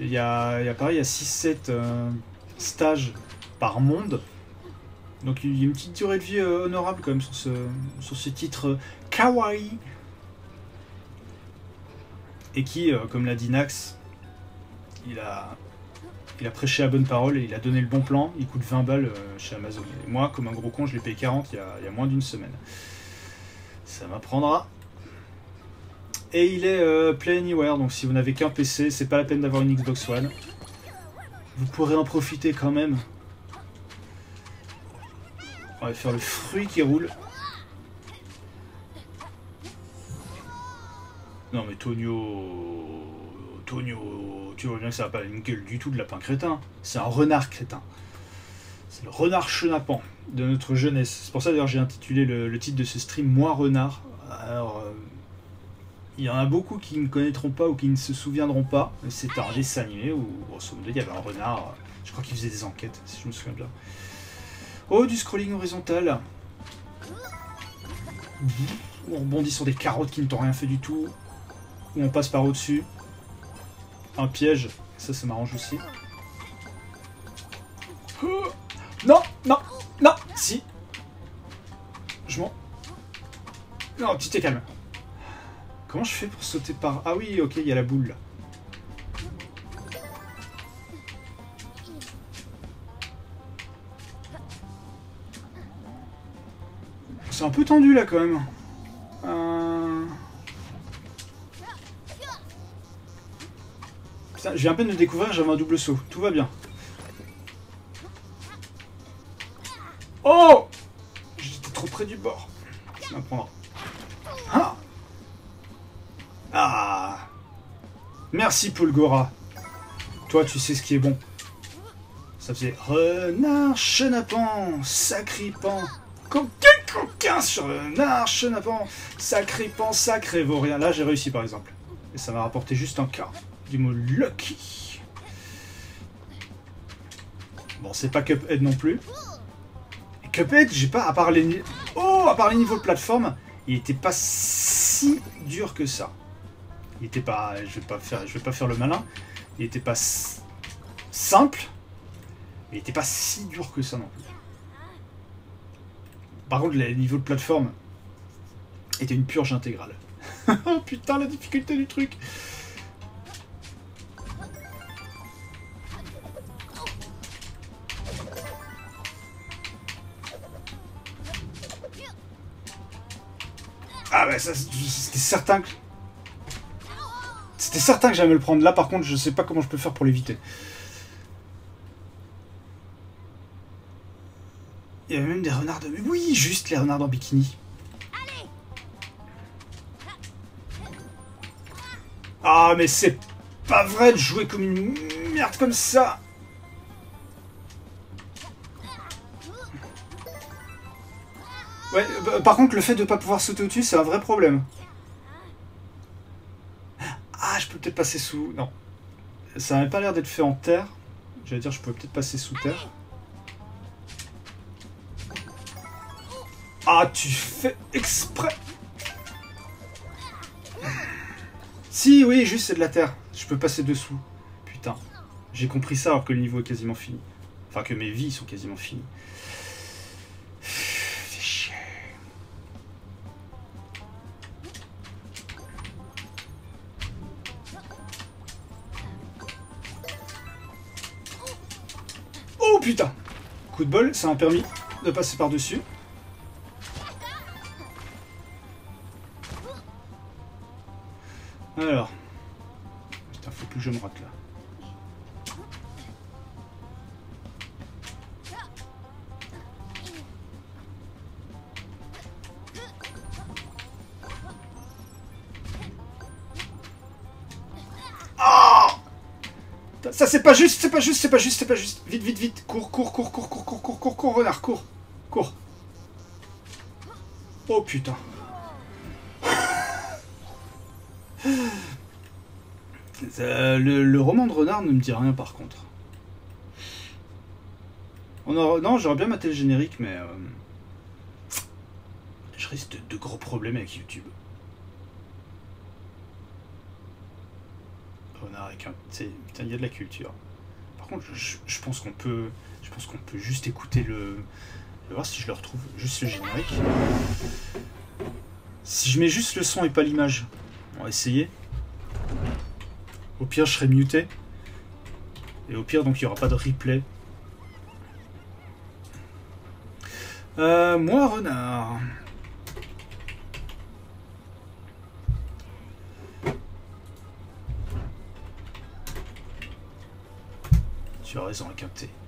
Il y a, pareil, il y a 6-7 euh, stages par monde. Donc il y a une petite durée de vie euh, honorable quand même sur ce, sur ce titre euh, kawaii. et qui, comme l'a dit Nax, il a, il a prêché à bonne parole et il a donné le bon plan. Il coûte 20 balles euh, chez Amazon. Et moi, comme un gros con, je l'ai payé 40 il y, a, il y a moins d'une semaine. Ça m'apprendra. Et il est euh, Play Anywhere, donc si vous n'avez qu'un PC, c'est pas la peine d'avoir une Xbox One. Vous pourrez en profiter quand même. On va faire le fruit qui roule. Non mais Tonio... Tonio... Tu vois bien que ça va pas une gueule du tout de lapin crétin. C'est un renard crétin. C'est le renard chenapan de notre jeunesse. C'est pour ça d'ailleurs j'ai intitulé le, le titre de ce stream Moi renard. Alors... euh, il y en a beaucoup qui ne connaîtront pas ou qui ne se souviendront pas. C'est un dessin animé où, grosso modo, il y avait un renard. euh, Je crois qu'il faisait des enquêtes, si je me souviens bien. Oh, du scrolling horizontal. On rebondit sur des carottes qui ne t'ont rien fait du tout. Ou on passe par au-dessus. Un piège. Ça, ça m'arrange aussi. Non, non, non, si. Je m'en... Non, tu t'es calme. Comment je fais pour sauter par... Ah oui, ok, il y a la boule là. C'est un peu tendu là quand même. Euh... Putain, je viens à peine de découvrir, j'avais un double saut. Tout va bien. Oh J'étais trop près du bord. Ça m'apprendra. Ah ah Merci Poulgora. Toi, tu sais ce qui est bon. Ça faisait renard chenapan, sacripant, coquin coquin sur renard chenapan, sacripant, sacré vaurien. Là, j'ai réussi par exemple. Et ça m'a rapporté juste un cas du mot lucky. Bon, c'est pas Cuphead non plus. Et Cuphead, j'ai pas, à part les, oh, à part les niveaux de plateforme, il était pas si dur que ça. Il était pas, je vais pas faire, je vais pas faire le malin. Il était pas simple, mais il était pas si dur que ça non plus. Par contre, les niveaux de plateforme étaient une purge intégrale. *laughs* oh putain, la difficulté du truc. Bah ça, c'était certain que... C'était certain que j'allais le prendre. Là, par contre, je sais pas comment je peux faire pour l'éviter. Il y avait même des renards de... Oui, juste les renards en bikini. Ah, mais c'est pas vrai de jouer comme une merde comme ça. Bah, par contre, le fait de pas pouvoir sauter au-dessus, c'est un vrai problème. Ah, je peux peut-être passer sous... Non. Ça n'avait pas l'air d'être fait en terre. J'allais dire, je peux peut-être passer sous terre. Ah, tu fais exprès Si, oui, juste c'est de la terre. Je peux passer dessous. Putain. J'ai compris ça alors que le niveau est quasiment fini. Enfin, que mes vies sont quasiment finies. Bol, ça m'a permis de passer par-dessus. Alors. C'est pas juste, c'est pas juste, c'est pas juste. Vite, vite, vite. Cours, cours, cours, cours, cours, cours, cours, cours, cours, renard, cours. Cours. Oh putain. *laughs* Euh, le, roman de renard ne me dit rien par contre. On aura- non, j'aurais bien maté le générique, mais euh, je risque de, gros problèmes avec YouTube. Renard avec un, putain, il y a de la culture. Contre, je, pense qu'on peut, je pense qu'on peut juste écouter le, voir si je le retrouve, juste le générique. Si je mets juste le son et pas l'image, on va essayer. Au pire, je serai muté. Et au pire, donc, il n'y aura pas de replay. Euh, moi, renard. Raison, quinté. Par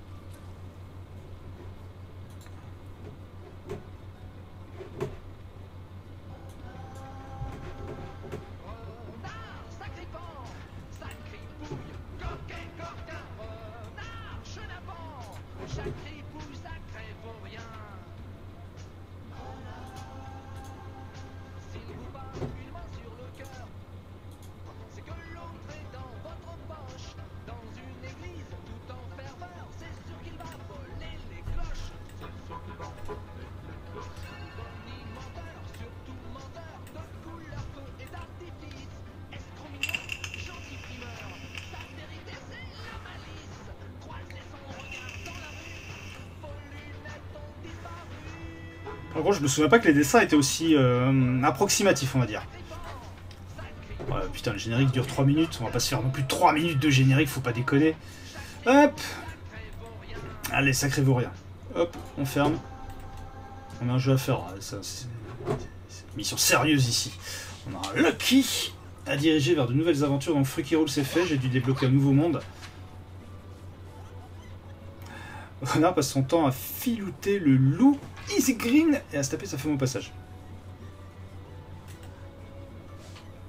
je me souviens pas que les dessins étaient aussi euh, approximatifs, on va dire. putain, le générique dure 3 minutes. On va pas se faire non plus 3 minutes de générique, faut pas déconner. Hop Allez, sacré vaut rien. Hop, on ferme. On a un jeu à faire. C'est une mission sérieuse ici. On a un Lucky à diriger vers de nouvelles aventures. Donc Fruity Roll c'est fait. J'ai dû débloquer un nouveau monde. Renard passe son temps à filouter le loup Easy Green et à se taper, ça fait mon passage.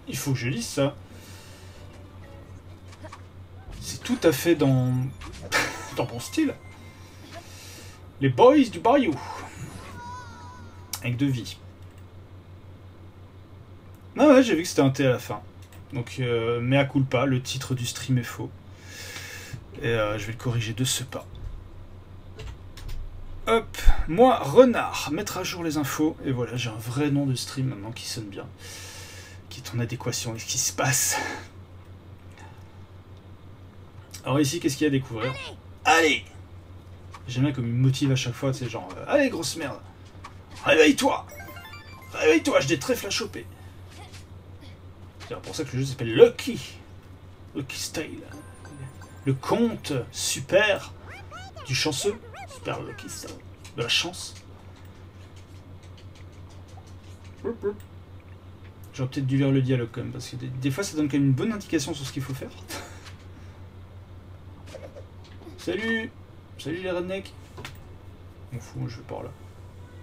Il faut que je lise ça. C'est tout à fait dans, *laughs* dans mon style. Les Boys du Bayou. Avec deux vies. Non, ouais, j'ai vu que c'était un T à la fin. Donc, euh, à culpa, le titre du stream est faux. Et euh, je vais le corriger de ce pas. Hop, moi, Renard, mettre à jour les infos, et voilà, j'ai un vrai nom de stream maintenant qui sonne bien, qui est en adéquation avec ce qui se passe. Alors ici, qu'est-ce qu'il y a à découvrir Allez J'aime bien comme il me motive à chaque fois, c'est genre, euh, allez grosse merde. Réveille-toi Réveille-toi, j'ai des trèfles à choper. C'est pour ça que le jeu s'appelle Lucky. Lucky Style. Le conte super du chanceux Super lucky ça. De la chance. J'aurais peut-être dû lire le dialogue quand même, parce que des, fois ça donne quand même une bonne indication sur ce qu'il faut faire. *laughs* Salut Salut les rednecks On fout, moi je vais par là.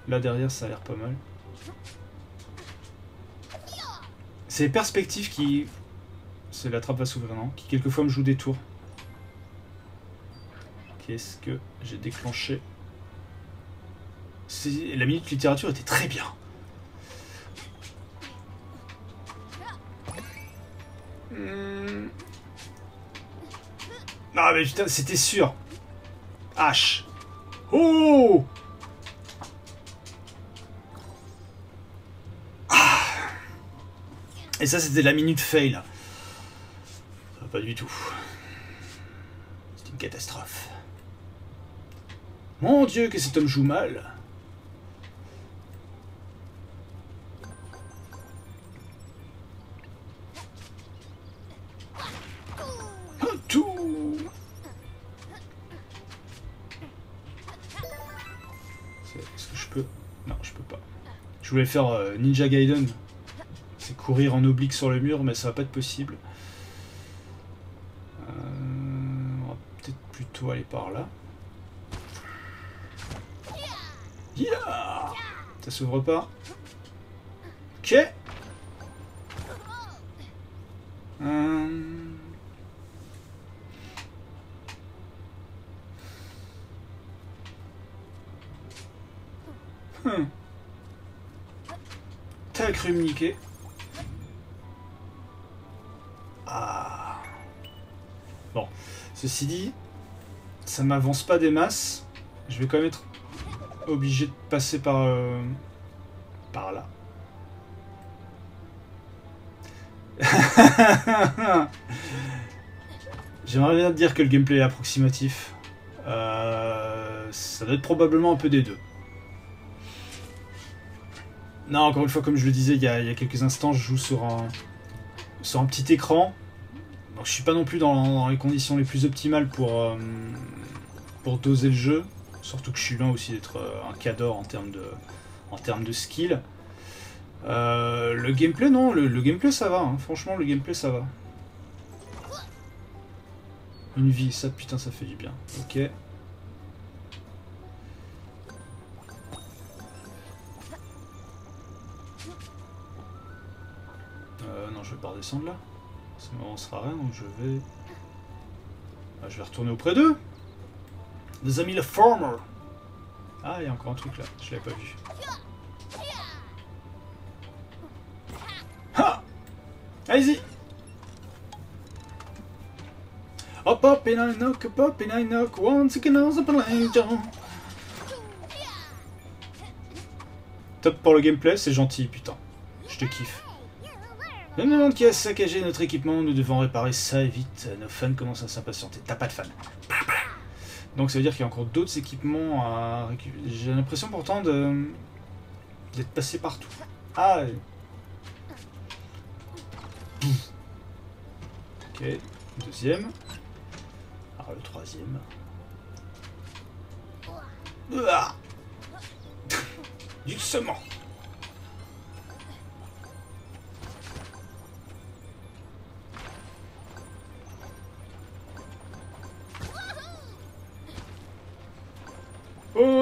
Là derrière ça a l'air pas mal. C'est les perspectives qui... C'est la trappe à s'ouvrir, non? Qui quelquefois me joue des tours. Qu'est-ce que j'ai déclenché La minute littérature était très bien. Hmm. Ah mais putain, c'était sûr. H. Oh ah. Et ça, c'était la minute fail. Pas du tout. C'est une catastrophe. Mon Dieu, que cet homme joue mal. Tout. Est-ce que je peux? Non, je peux pas. Je voulais faire euh, Ninja Gaiden. C'est courir en oblique sur le mur, mais ça va pas être possible. Euh, on va peut-être plutôt aller par là. Ça s'ouvre pas. Ok. Hum. T'as cru. Ah. Bon. Ceci dit, ça m'avance pas des masses. Je vais quand même être obligé de passer par, euh, par là. *laughs* J'aimerais bien te dire que le gameplay est approximatif. Euh, ça doit être probablement un peu des deux. Non, encore une fois, comme je le disais il y a, quelques instants, je joue sur un, sur un petit écran. Donc je suis pas non plus dans, les conditions les plus optimales pour, euh, pour doser le jeu. Surtout que je suis loin aussi d'être euh, un cador en termes de, en termes de skill. Euh, le gameplay, non, le, gameplay ça va, hein. franchement le gameplay ça va. Une vie, ça putain ça fait du bien. Ok. Euh, non, je vais pas redescendre là. Ça m'avancera rien, donc je vais... Ah, je vais retourner auprès d'eux. Des amis le former. Ah, il y a encore un truc là, je l'avais pas vu. Ha Allez-y Hop hop and I knock, hop hop and I knock, once again on the Top pour le gameplay, c'est gentil, putain. Je te kiffe. Le monde qui a saccagé notre équipement, nous devons réparer ça vite. Nos fans commencent à s'impatienter. T'as pas de fans. Donc ça veut dire qu'il y a encore d'autres équipements à récupérer. J'ai l'impression pourtant de d'être passé partout. Ah Ok, deuxième. Ah, le troisième. Ah *laughs* Doucement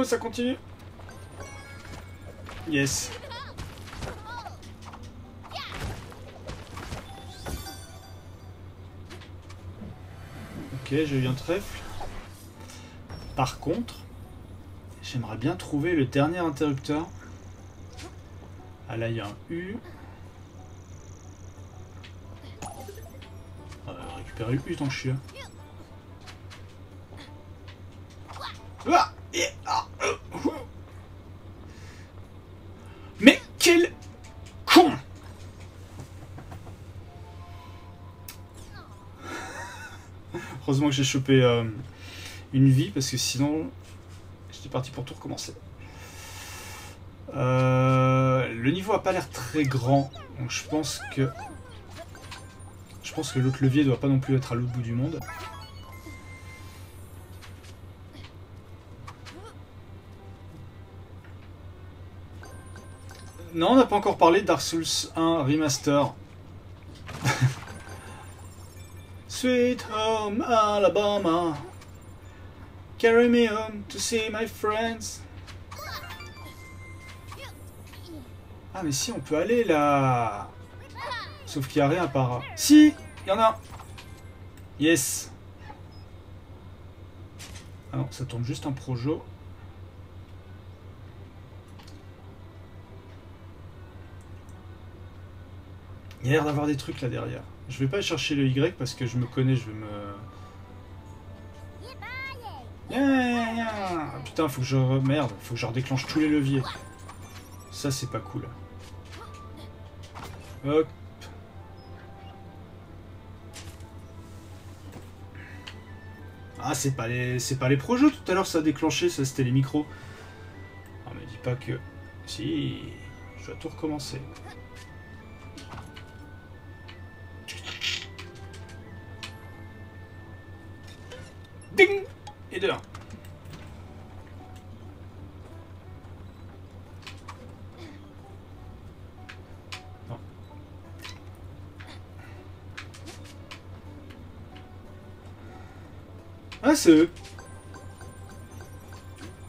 ça continue. Yes. Ok, j'ai eu un trèfle. Par contre, j'aimerais bien trouver le dernier interrupteur. Ah là, il y a un U. Va récupérer le U tant que je suis. Heureusement que j'ai chopé euh, une vie parce que sinon j'étais parti pour tout recommencer. Euh, le niveau a pas l'air très grand, donc je pense que je pense que l'autre levier doit pas non plus être à l'autre bout du monde. Non, on n'a pas encore parlé de Dark Souls 1 Remaster. Sweet home Alabama. Carry me home to see my friends. Ah mais si, on peut aller là. Sauf qu'il n'y a rien par... Si Il y en a Yes Ah non, ça tourne juste un projo. Il y a l'air d'avoir des trucs là derrière. Je vais pas chercher le Y parce que je me connais, je vais me... Yeah, Putain, faut que je... Merde, faut que je redéclenche tous les leviers. Ça, c'est pas cool. Hop. Ah, c'est pas les... C'est pas les projets tout à l'heure, ça a déclenché, ça c'était les micros. Non, mais dis pas que... Si... Je dois tout recommencer. Et de 1. Non. Ah, c'est eux.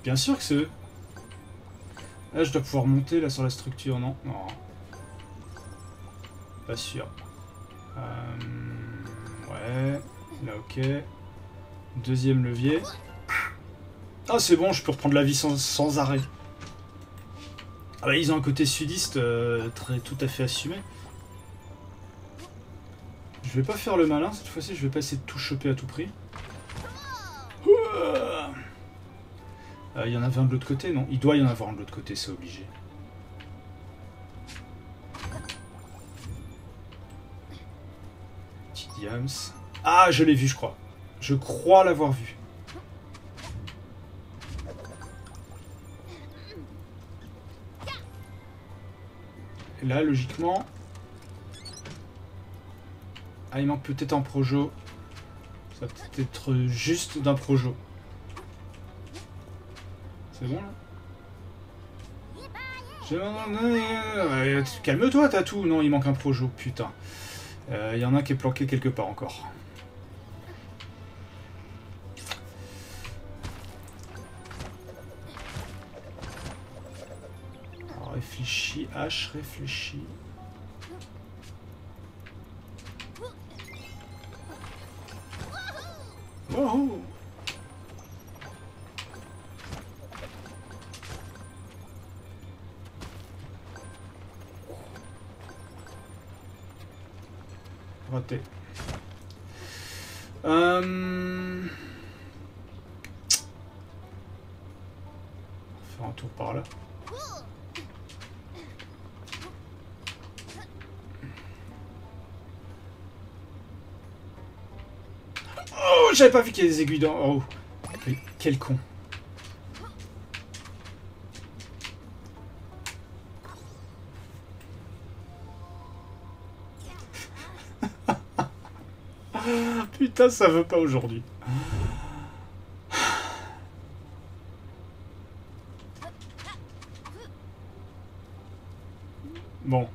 Bien sûr que c'est eux. Là, je dois pouvoir monter là sur la structure, non? Non. Pas sûr. Euh... Ouais. Là, ok. Deuxième levier. Ah c'est bon, je peux reprendre la vie sans, arrêt. Ah bah ils ont un côté sudiste euh, très tout à fait assumé. Je vais pas faire le malin cette fois-ci, je vais pas essayer de tout choper à tout prix. Euh, il y en avait un de l'autre côté, non? Il doit y en avoir un de l'autre côté, c'est obligé. Petit. Ah, je l'ai vu, je crois. Je crois l'avoir vu. Là, logiquement... Ah, il manque peut-être un projo. Ça va peut-être être juste d'un projo. C'est bon là? Calme-toi, tout. Non, il manque un projo, putain. Euh, il y en a qui est planqué quelque part encore. H, réfléchis. J'avais pas vu qu'il y avait des aiguilles dans... Oh, quel con. *laughs* Putain, ça veut pas aujourd'hui. Bon,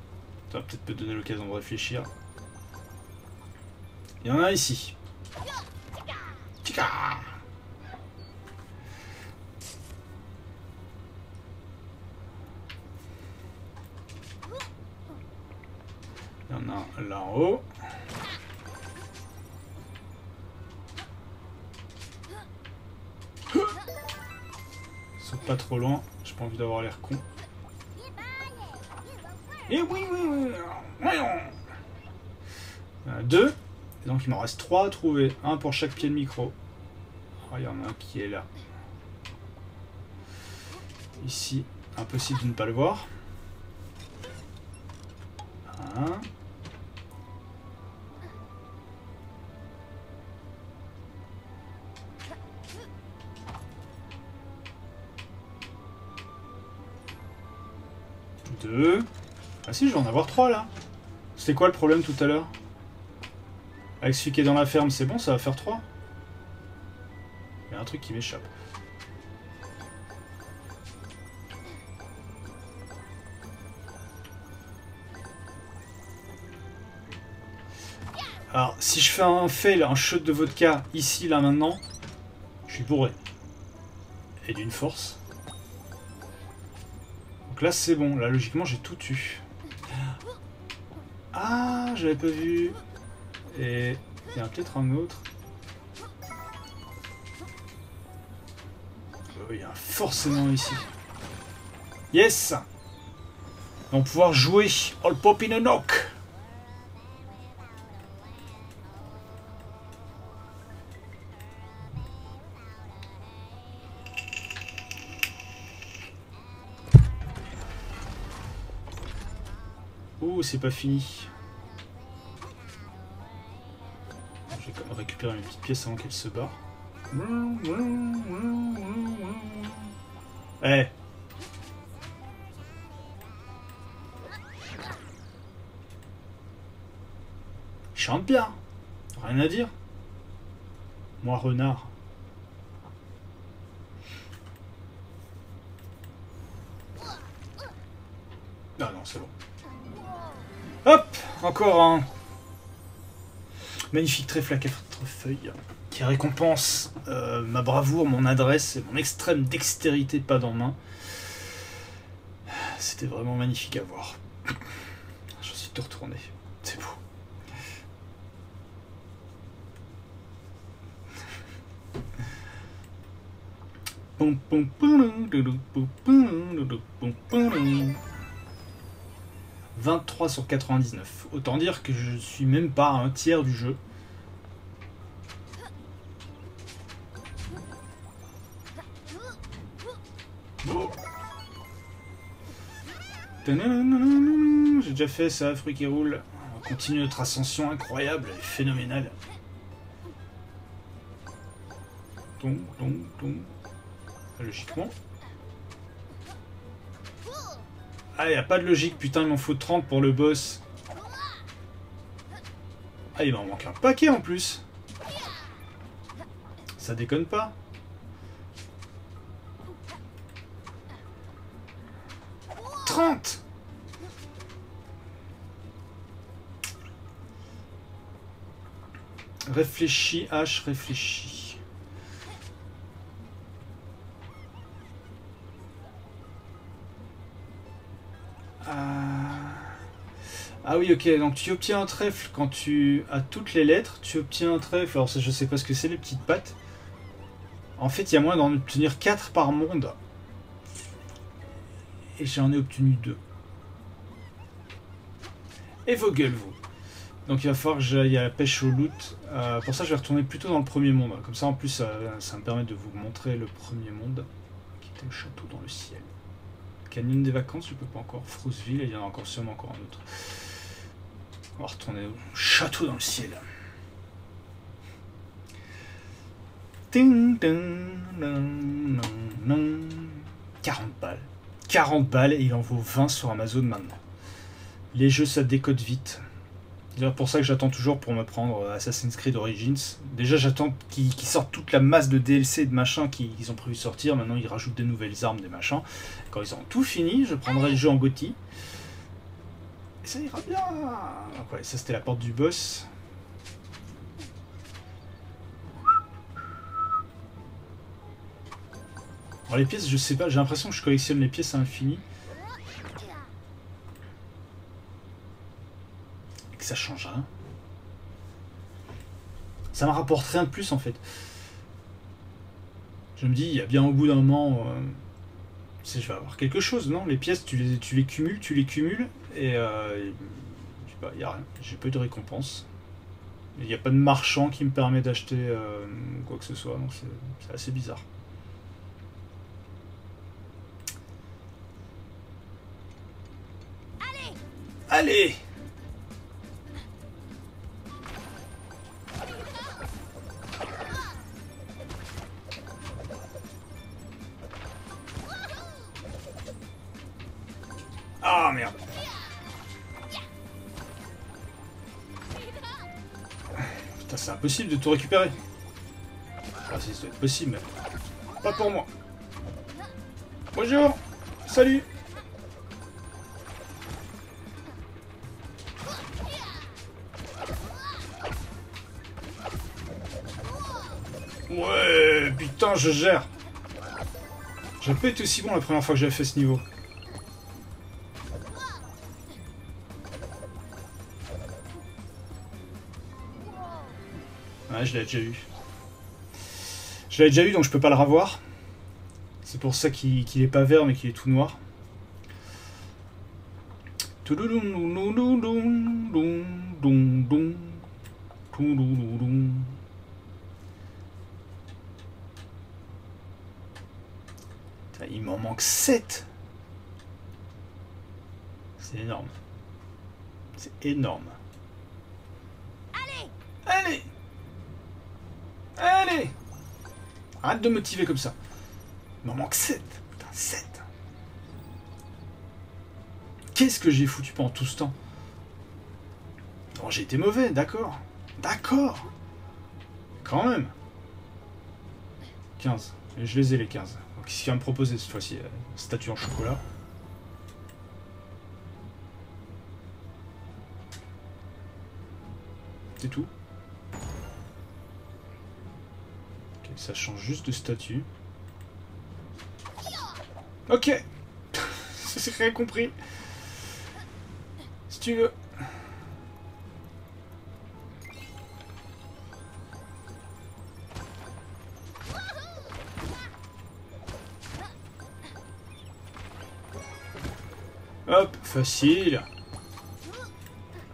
ça va peut-être me donner l'occasion de réfléchir. Il y en a ici. Pas trop loin, j'ai pas envie d'avoir l'air con. Et oui, oui, oui. Deux. donc il m'en reste trois à trouver. Un pour chaque pied de micro. Ah, il y en a un qui est là. Ici, impossible de ne pas le voir. Un. Deux. Ah si, je vais en avoir trois là. C'était quoi le problème tout à l'heure Avec celui qui est dans la ferme, c'est bon, ça va faire trois un truc qui m'échappe. Alors, si je fais un fail, un shot de vodka, ici, là, maintenant, je suis bourré. Et d'une force. Là, c'est bon. Là, logiquement, j'ai tout eu. Ah, j'avais pas vu. Et il y a peut-être un autre. il y a forcément ici. Yes On va pouvoir jouer All Pop in a Knock. C'est pas fini. Je vais récupérer une petite pièce avant qu'elle se barre. Eh chante bien. Rien à dire. Moi, renard. Magnifique trèfle à quatre feuilles qui récompense euh, ma bravoure, mon adresse et mon extrême dextérité pas dans main. C'était vraiment magnifique à voir. Je suis de retourner. C'est beau. « 23 sur 99. Autant dire que je suis même pas un tiers du jeu. J'ai déjà fait ça, fruit qui roule. On continue notre ascension incroyable et phénoménale. Logiquement. Ah, y a pas de logique, putain, il m'en faut 30 pour le boss. Ah, il m'en manque un paquet en plus. Ça déconne pas. Trente Réfléchis, H, réfléchis. Ah oui, ok, donc tu obtiens un trèfle quand tu as toutes les lettres, tu obtiens un trèfle, alors je sais pas ce que c'est les petites pattes. En fait, il y a moyen d'en obtenir 4 par monde. Et j'en ai obtenu 2. Et vos gueules, vous. Donc il va falloir que j'aille à la pêche au loot. Euh, pour ça, je vais retourner plutôt dans le premier monde. Comme ça, en plus, ça, me permet de vous montrer le premier monde, qui était le château dans le ciel. Canyon des vacances, je peux pas encore. Froseville, il y en a encore sûrement encore un autre. On va retourner au château dans le ciel. Ting, 40 balles. 40 balles et il en vaut 20 sur Amazon maintenant. Les jeux ça décode vite. C'est pour ça que j'attends toujours pour me prendre Assassin's Creed Origins. Déjà, j'attends qu'ils sortent toute la masse de DLC et de machins qu'ils ont prévu sortir. Maintenant, ils rajoutent des nouvelles armes, des machins. Quand ils auront tout fini, je prendrai le jeu en Gotti. Et ça ira bien. Ouais, ça c'était la porte du boss. Alors les pièces, je sais pas, j'ai l'impression que je collectionne les pièces à l'infini. ça change rien. Ça me rapporte rien de plus en fait. Je me dis, il y a bien au bout d'un moment, euh, je vais avoir quelque chose, non? Les pièces, tu les, tu les cumules, tu les cumules, et euh, il y a rien. J'ai pas eu de récompense. Il n'y a pas de marchand qui me permet d'acheter euh, quoi que ce soit, donc c'est assez bizarre. Allez Allez Ah merde. Putain, c'est impossible de tout récupérer. Ah si, ça doit être possible, mais pas pour moi. Bonjour Salut Ouais, putain, je gère. J'ai pas été aussi bon la première fois que j'avais fait ce niveau. Je l'ai déjà eu. Je l'avais déjà eu, donc je peux pas le revoir. C'est pour ça qu'il est pas vert, mais qu'il est tout noir. Il m'en manque 7 C'est énorme. C'est énorme. Allez Allez Allez Arrête de me motiver comme ça. Il m'en manque 7. Putain, 7. Qu'est-ce que j'ai foutu pendant tout ce temps? Bon, j'ai été mauvais, d'accord. D'accord. Quand même. 15. Et je les ai les 15. Qu'est-ce qu'il va me proposer cette fois-ci? Euh, Statue en chocolat. C'est tout. Ça change juste de statut. Ok *laughs* C'est rien compris. Si tu veux. Hop, facile.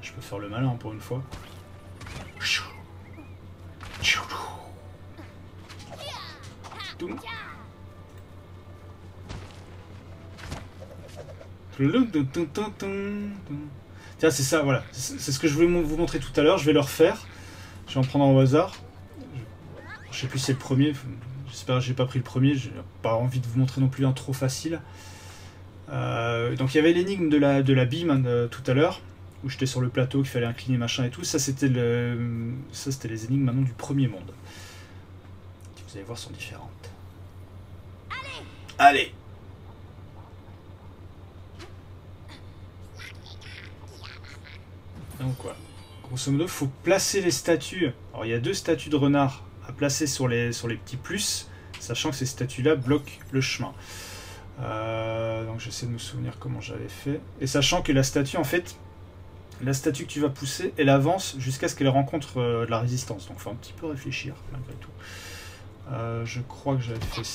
Je peux faire le malin pour une fois. Tiens, c'est ça, voilà. C'est ce que je voulais vous montrer tout à l'heure. Je vais le refaire. Je vais en prendre au hasard. Je sais plus si c'est le premier. J'espère que j'ai pas pris le premier. J'ai pas envie de vous montrer non plus un trop facile. Euh, donc il y avait l'énigme de la, de la bim hein, tout à l'heure. où j'étais sur le plateau, qu'il fallait incliner machin et tout. Ça, c'était le, ça, c'était les énigmes maintenant du premier monde. Qui, vous allez voir, sont différentes. Allez Allez Donc quoi Grosso modo, il faut placer les statues. Alors il y a deux statues de renard à placer sur les, sur les petits plus, sachant que ces statues-là bloquent le chemin. Euh, donc j'essaie de me souvenir comment j'avais fait. Et sachant que la statue, en fait, la statue que tu vas pousser, elle avance jusqu'à ce qu'elle rencontre euh, de la résistance. Donc faut un petit peu réfléchir malgré tout. Euh, je crois que j'avais fait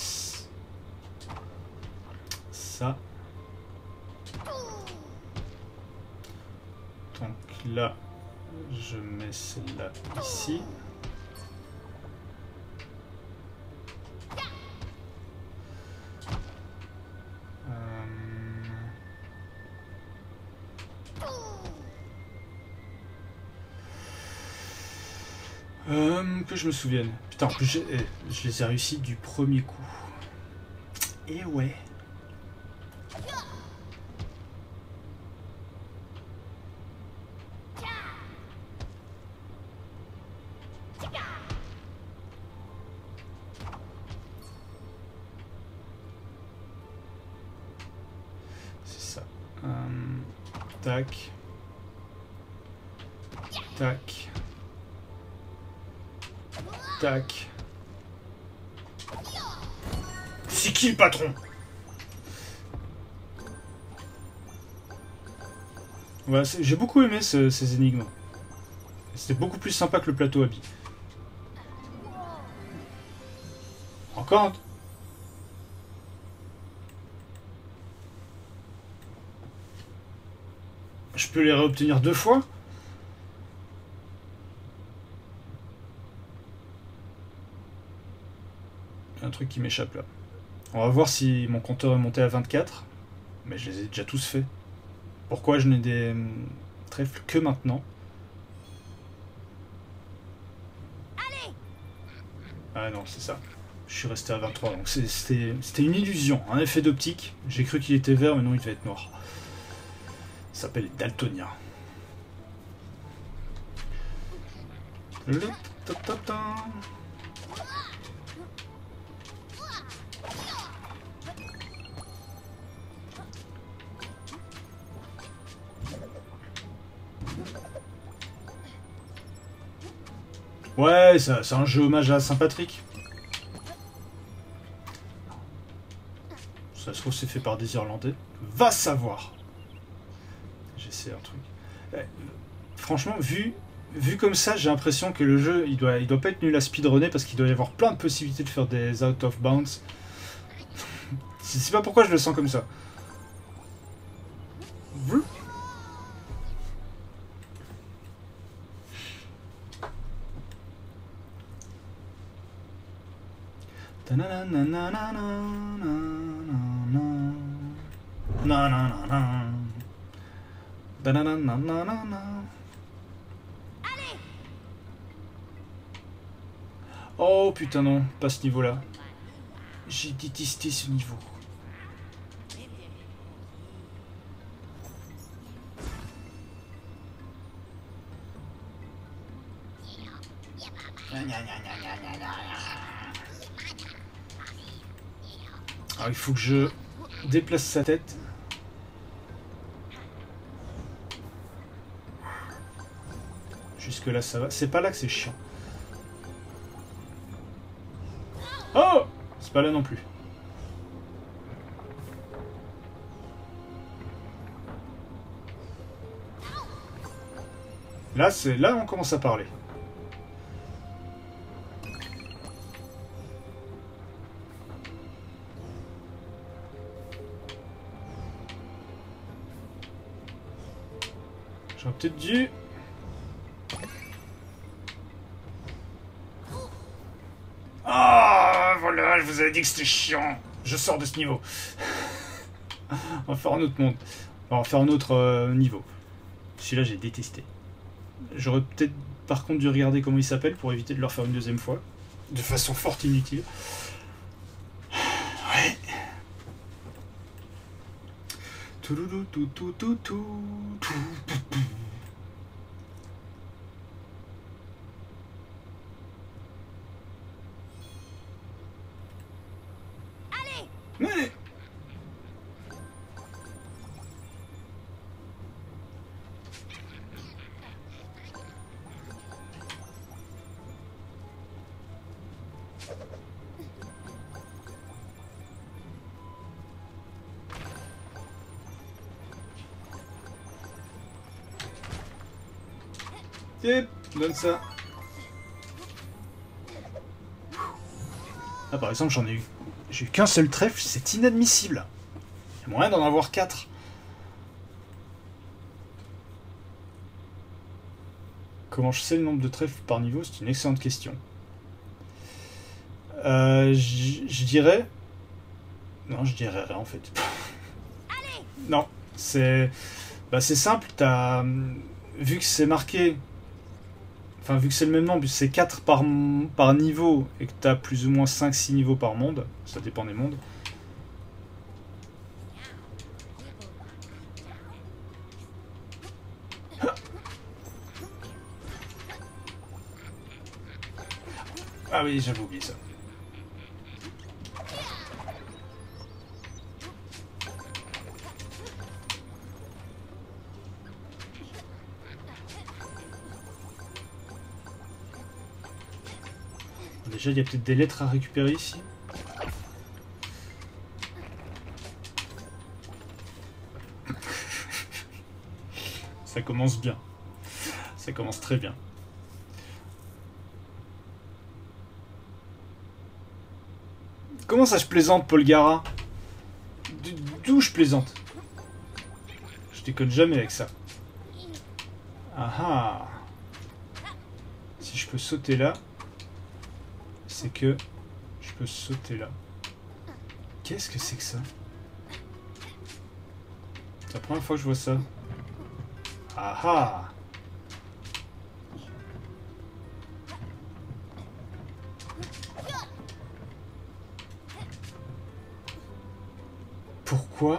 ça. Donc là, je mets celle-là ici. Euh, que je me souvienne. Putain, en plus, je, eh, je les ai réussi du premier coup. Et ouais. J'ai beaucoup aimé ces énigmes. C'était beaucoup plus sympa que le plateau habit. Encore un... Je peux les réobtenir deux fois un truc qui m'échappe là. On va voir si mon compteur est monté à 24. Mais je les ai déjà tous faits. Pourquoi je n'ai des hum, trèfles que maintenant Ah non, c'est ça. Je suis resté à 23. Donc c'était une illusion, un effet d'optique. J'ai cru qu'il était vert, mais non, il devait être noir. Ça s'appelle Daltonia. Ouais, c'est un jeu hommage à Saint-Patrick. Ça se trouve, c'est fait par des Irlandais. Va savoir J'essaie un truc. Eh, franchement, vu, vu comme ça, j'ai l'impression que le jeu, il doit, il doit pas être nul à speedrunner parce qu'il doit y avoir plein de possibilités de faire des out of bounds. *laughs* je sais pas pourquoi je le sens comme ça. Oh putain non, pas ce niveau-là. J'ai détesté ce niveau. Il faut que je déplace sa tête. Jusque là ça va. C'est pas là que c'est chiant. Oh C'est pas là non plus. Là, c'est là on commence à parler. Dû... Ah, voilà, je vous avais dit que c'était chiant. Je sors de ce niveau. on va faire un autre monde. On va faire un autre euh, niveau. Celui-là, j'ai détesté. J'aurais peut-être par contre dû regarder comment il s'appelle pour éviter de le refaire une deuxième fois. De façon fort inutile. Ouais. Mais... donne ça. Ah, par exemple, j'en ai eu. J'ai eu qu'un seul trèfle, c'est inadmissible. Il y a moyen d'en avoir quatre. Comment je sais le nombre de trèfles par niveau? C'est une excellente question. Euh, je dirais. Non, je dirais rien en fait. non, c'est. Bah, c'est simple, t'as. Vu que c'est marqué Enfin, vu que c'est le même nombre, c'est 4 par, par niveau et que tu as plus ou moins 5-6 niveaux par monde, ça dépend des mondes. Ah oui, j'avais oublié ça. Déjà, il y a peut-être des lettres à récupérer ici. *laughs* Ça commence bien. Ça commence très bien. Comment ça je plaisante, Paul Gara? D'où je plaisante? Je déconne jamais avec ça. Ah ah Si je peux sauter là que je peux sauter là. Qu'est-ce que c'est que ça? C'est la première fois que je vois ça. Ah ah Pourquoi?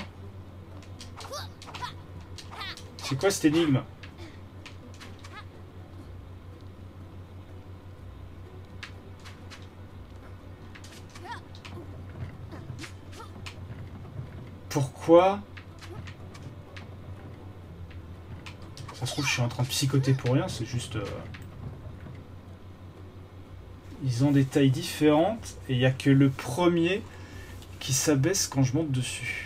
C'est quoi cette énigme? Ça se trouve, je suis en train de psychoter pour rien, c'est juste... Euh, ils ont des tailles différentes, et il n'y a que le premier qui s'abaisse quand je monte dessus.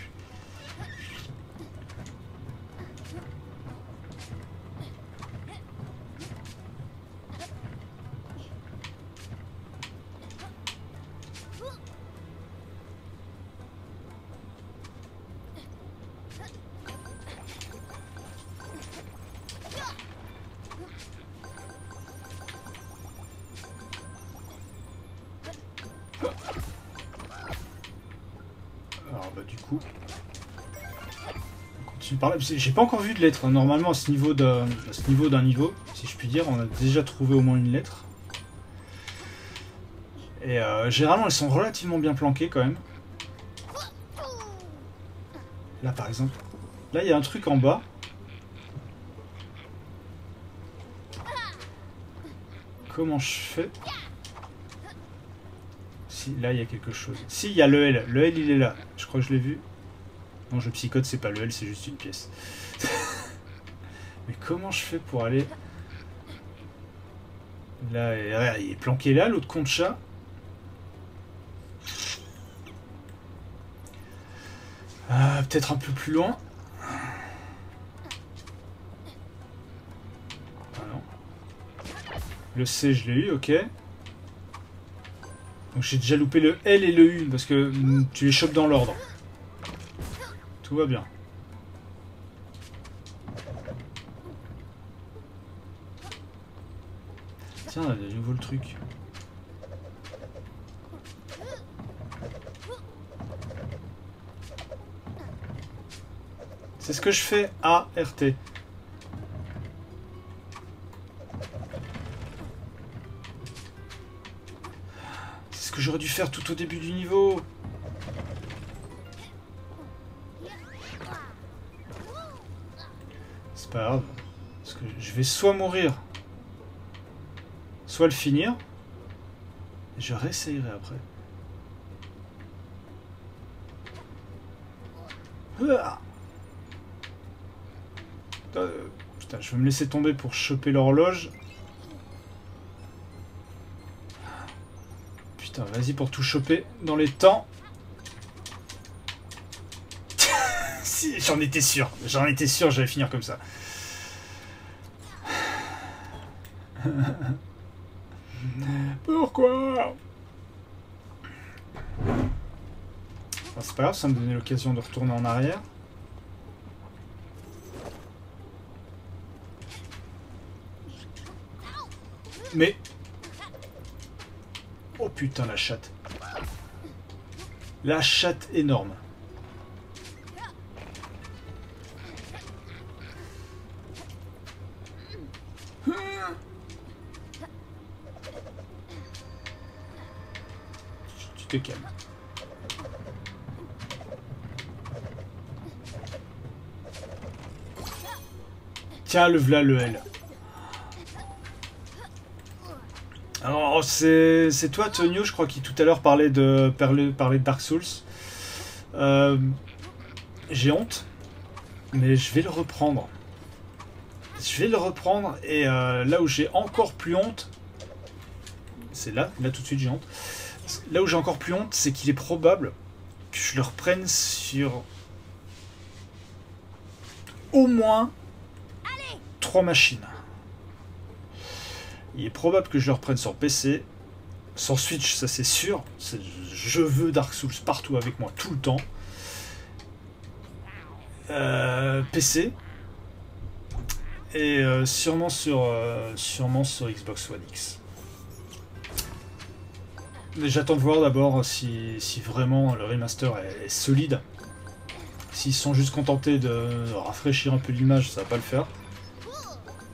J'ai pas encore vu de lettre. Normalement, à ce niveau d'un niveau, niveau, si je puis dire, on a déjà trouvé au moins une lettre. Et euh, généralement, elles sont relativement bien planquées quand même. Là, par exemple. Là, il y a un truc en bas. Comment je fais? Si, là, il y a quelque chose. Si, il y a le L. Le L, il est là. Je crois que je l'ai vu. Non, je psychote, c'est pas le L, c'est juste une pièce. *laughs* Mais comment je fais pour aller... Là, il est planqué là, l'autre compte chat? Ah, peut-être un peu plus loin. Ah non. Le C, je l'ai eu, ok. Donc j'ai déjà loupé le L et le U, parce que tu les chopes dans l'ordre. Tout va bien. Tiens, y a nouveau le truc. C'est ce que je fais à RT. C'est ce que j'aurais dû faire tout au début du niveau. Pas grave. Parce que je vais soit mourir, soit le finir. Et je réessayerai après. Ah. Euh, putain, je vais me laisser tomber pour choper l'horloge. Putain, vas-y pour tout choper dans les temps. J'en étais sûr. J'en étais sûr, j'allais finir comme ça. *laughs* Pourquoi? C'est pas grave, ça me donnait l'occasion de retourner en arrière. Mais... Oh putain, la chatte. La chatte énorme. Calmes. Tiens, le v'là le L. Alors, c'est toi, Tonio, je crois, qui tout à l'heure parlait de, parlait, de Dark Souls. Euh, j'ai honte, mais je vais le reprendre. Je vais le reprendre, et euh, là où j'ai encore plus honte, c'est là, là tout de suite j'ai honte. Là où j'ai encore plus honte, c'est qu'il est probable que je le reprenne sur au moins trois machines. Il est probable que je le reprenne sur PC. Sur Switch, ça c'est sûr. Je veux Dark Souls partout avec moi tout le temps. Euh, PC. Et euh, euh, sûrement sur Xbox One X. J'attends de voir d'abord si, vraiment le remaster est, solide. S'ils sont juste contentés de rafraîchir un peu l'image, ça va pas le faire.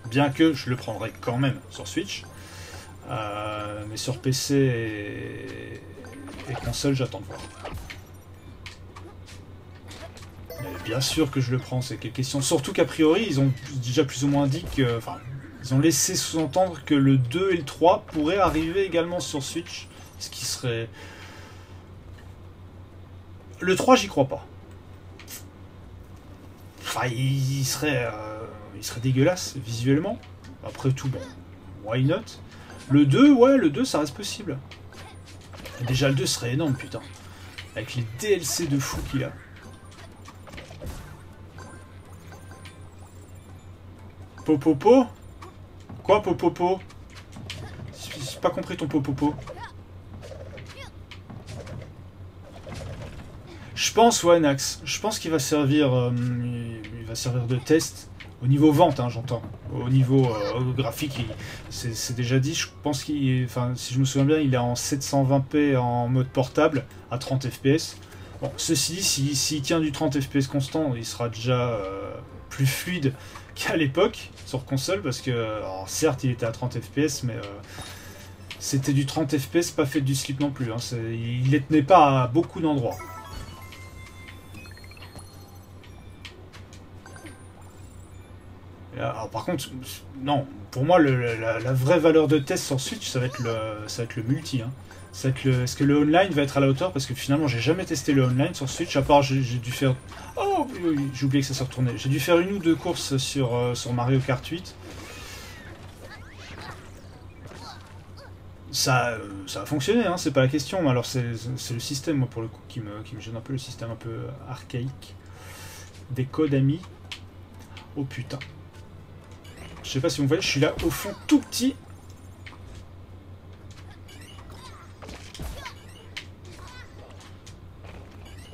Bien que je le prendrai quand même sur Switch. Euh, mais sur PC et, console, j'attends de voir. bien sûr que je le prends, c'est quelle question. Surtout qu'a priori, ils ont déjà plus ou moins dit que. Enfin, ils ont laissé sous-entendre que le 2 et le 3 pourraient arriver également sur Switch. Ce qui serait. Le 3, j'y crois pas. Enfin, il serait. Euh, il serait dégueulasse visuellement. Après tout, bon, why not? Le 2, ouais, le 2, ça reste possible. Déjà, le 2 serait énorme, putain. Avec les DLC de fou qu'il a. Popopo? Quoi, Popopo? J'ai pas compris ton Popopo. Je pense, ouais, Nax. Je pense qu'il va servir, euh, de test au niveau vente, hein, j'entends. Au niveau euh, graphique, c'est déjà dit. Je pense qu'il, enfin, si je me souviens bien, il est en 720p en mode portable à 30 fps. Bon, ceci dit, s'il si, tient du 30 fps constant, il sera déjà euh, plus fluide qu'à l'époque sur console, parce que, certes, il était à 30 fps, mais c'était du 30 fps, pas fait du slip non plus. Hein. il les tenait pas à beaucoup d'endroits. Alors, par contre, non, pour moi, la, vraie valeur de test sur Switch, ça va être le, ça va être le multi. Hein. Est-ce que le online va être à la hauteur? Parce que finalement, j'ai jamais testé le online sur Switch, à part j'ai dû faire. Oh, j'ai oublié que ça s'est retourné. J'ai dû faire une ou deux courses sur, euh, sur Mario Kart 8. Ça, euh, ça a fonctionné, hein, c'est pas la question. Alors, c'est le système, moi, pour le coup, qui me, qui me gêne un peu, le système un peu archaïque. Des codes amis. Oh putain. Je sais pas si vous voyez, je suis là au fond tout petit.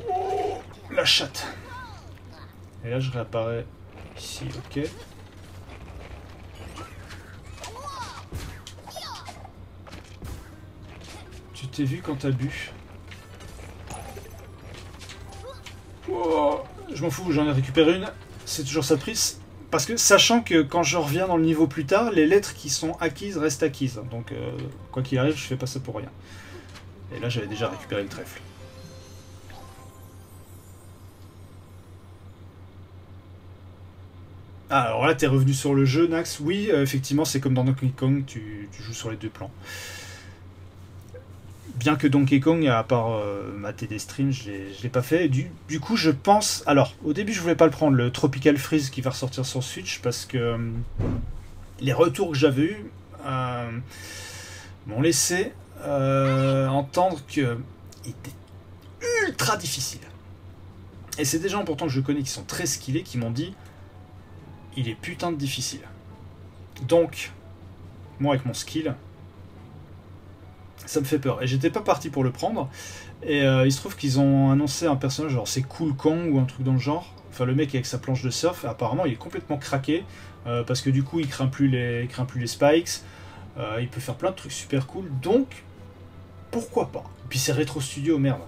Oh, la chatte. Et là, je réapparais ici, ok. Tu t'es vu quand t'as bu? Oh, Je m'en fous, j'en ai récupéré une. C'est toujours sa prise. Parce que sachant que quand je reviens dans le niveau plus tard, les lettres qui sont acquises restent acquises. Donc euh, quoi qu'il arrive, je fais pas ça pour rien. Et là j'avais déjà récupéré le trèfle. Ah, alors là, t'es revenu sur le jeu, Nax? Oui, euh, effectivement, c'est comme dans Donkey Kong, tu, joues sur les deux plans. Bien que Donkey Kong, à part euh, mater des je l'ai, l'ai pas fait. Du, coup, je pense. Alors, au début, je voulais pas le prendre, le Tropical Freeze qui va ressortir sur Switch, parce que euh, les retours que j'avais eus euh, m'ont laissé euh, entendre que il était ultra difficile. Et c'est des gens pourtant que je connais qui sont très skillés qui m'ont dit il est putain de difficile. Donc, moi avec mon skill, ça me fait peur. Et j'étais pas parti pour le prendre. Et euh, il se trouve qu'ils ont annoncé un personnage, genre c'est Cool Kong ou un truc dans le genre. Enfin, le mec avec sa planche de surf, apparemment il est complètement craqué. Euh, parce que du coup il craint plus les, craint plus les spikes. Euh, il peut faire plein de trucs super cool. Donc, pourquoi pas? Et puis c'est Retro Studio, merde.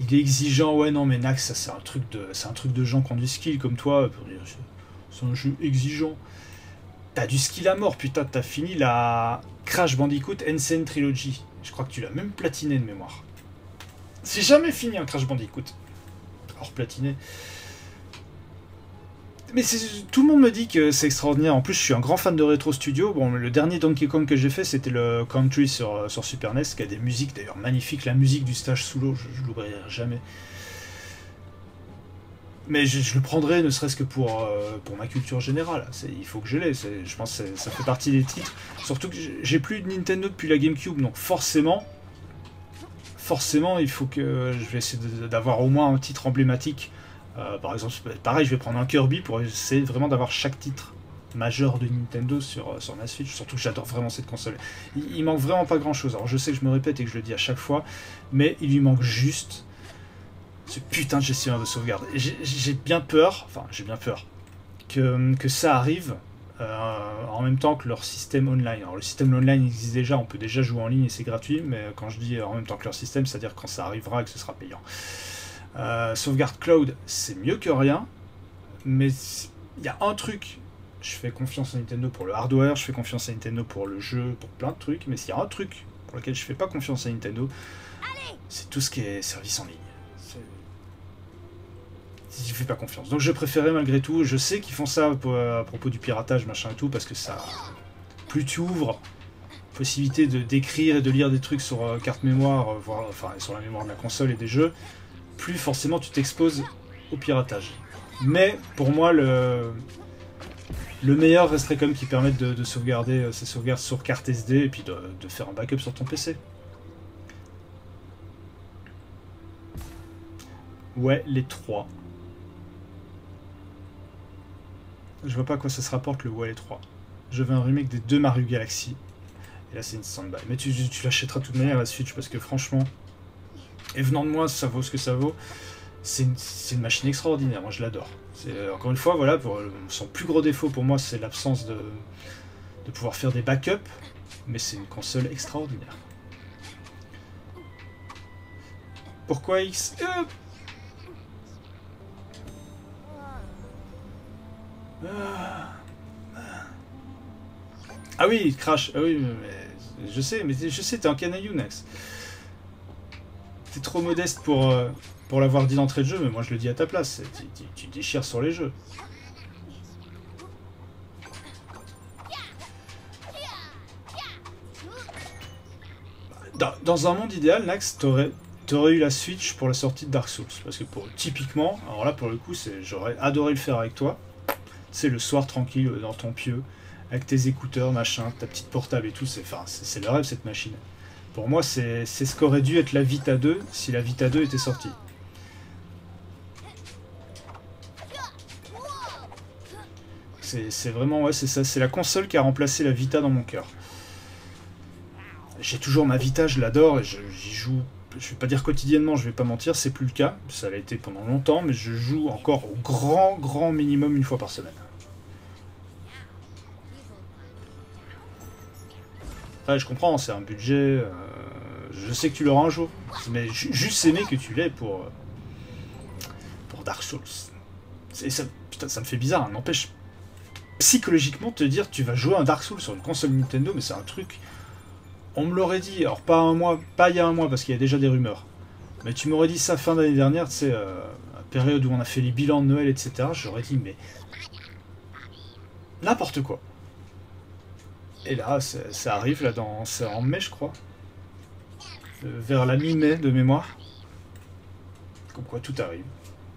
Il est exigeant, ouais, non, mais Nax, ça c'est un truc de, c'est un truc de gens qui ont du skill comme toi. C'est un jeu exigeant. T'as du skill à mort, putain, t'as fini la Crash Bandicoot Insane Trilogy. Je crois que tu l'as même platiné de mémoire. C'est jamais fini un Crash Bandicoot. Or platiné. Mais tout le monde me dit que c'est extraordinaire. En plus, je suis un grand fan de Retro Studio. Bon, le dernier Donkey Kong que j'ai fait, c'était le Country sur, sur Super NES, qui a des musiques d'ailleurs magnifiques. La musique du stage sous l'eau, je, je l'oublierai jamais. Mais je, le prendrai ne serait-ce que pour, euh, ma culture générale. Il faut que je l'ai. Je pense que ça fait partie des titres. Surtout que j'ai plus de Nintendo depuis la GameCube, donc forcément, forcément, il faut que je vais essayer d'avoir au moins un titre emblématique. Euh, par exemple, pareil, je vais prendre un Kirby pour essayer vraiment d'avoir chaque titre majeur de Nintendo sur, sur ma Switch. Surtout que j'adore vraiment cette console. Il, il manque vraiment pas grand-chose. Alors je sais que je me répète et que je le dis à chaque fois, mais il lui manque juste ce putain de gestionnaire de sauvegarde. J'ai bien peur, enfin j'ai bien peur, que, que ça arrive euh, en même temps que leur système online. Alors le système online existe déjà, on peut déjà jouer en ligne et c'est gratuit, mais quand je dis en même temps que leur système, c'est-à-dire quand ça arrivera et que ce sera payant. Euh, sauvegarde cloud, c'est mieux que rien, mais il y a un truc, je fais confiance à Nintendo pour le hardware, je fais confiance à Nintendo pour le jeu, pour plein de trucs, mais s'il y a un truc pour lequel je fais pas confiance à Nintendo, c'est tout ce qui est service en ligne j'y fais pas confiance. Donc je préférais malgré tout, je sais qu'ils font ça à propos du piratage, machin et tout, parce que ça... Plus tu ouvres, possibilité d'écrire et de lire des trucs sur euh, carte mémoire, euh, voire, enfin sur la mémoire de la console et des jeux, plus forcément tu t'exposes au piratage. Mais pour moi, le, le meilleur resterait comme qui permette de, de, sauvegarder euh, ces sauvegardes sur carte SD et puis de faire un backup sur ton PC. Ouais, les trois. Je vois pas à quoi ça se rapporte le Wallet 3. Je veux un remake des deux Mario Galaxy. Et là, c'est une standby. Mais tu, l'achèteras de toute manière la Switch parce que franchement, et venant de moi, ça vaut ce que ça vaut. C'est une, machine extraordinaire. Moi, je l'adore. Encore une fois, voilà, pour, son plus gros défaut pour moi, c'est l'absence de, de pouvoir faire des backups. Mais c'est une console extraordinaire. Pourquoi X? Euh, Ah oui, Crash. Ah oui, mais je sais, mais je sais, t'es un canaillou, Nax. T'es trop modeste pour, euh, pour l'avoir dit d'entrée de jeu, mais moi je le dis à ta place. Tu, tu, déchires sur les jeux. Dans, un monde idéal, Nax, t'aurais aurais eu la Switch pour la sortie de Dark Souls. Parce que pour, typiquement, alors là pour le coup, j'aurais adoré le faire avec toi. C'est le soir tranquille dans ton pieu, avec tes écouteurs, machin, ta petite portable et tout. C'est enfin, le rêve cette machine. Pour moi, c'est ce qu'aurait dû être la Vita 2 si la Vita 2 était sortie. C'est vraiment, ouais, c'est ça. C'est la console qui a remplacé la Vita dans mon cœur. J'ai toujours ma Vita, je l'adore et j'y joue je vais pas dire quotidiennement, je vais pas mentir, c'est plus le cas. Ça l'a été pendant longtemps, mais je joue encore au grand, grand minimum une fois par semaine. Ouais, je comprends, c'est un budget. Euh, je sais que tu l'auras un jour. Mais juste aimer que tu l'aies pour. Euh, pour Dark Souls. Ça, putain, ça me fait bizarre, hein. n'empêche. Psychologiquement, te dire tu vas jouer un Dark Souls sur une console Nintendo, mais c'est un truc on me l'aurait dit, alors pas un mois, pas il y a un mois parce qu'il y a déjà des rumeurs. Mais tu m'aurais dit ça fin d'année dernière, tu sais, euh, la période où on a fait les bilans de Noël, etc. J'aurais dit, mais. N'importe quoi. Et là, ça arrive, là, dans, en mai, je crois. Euh, vers la mi-mai de mémoire. Comme quoi, tout arrive.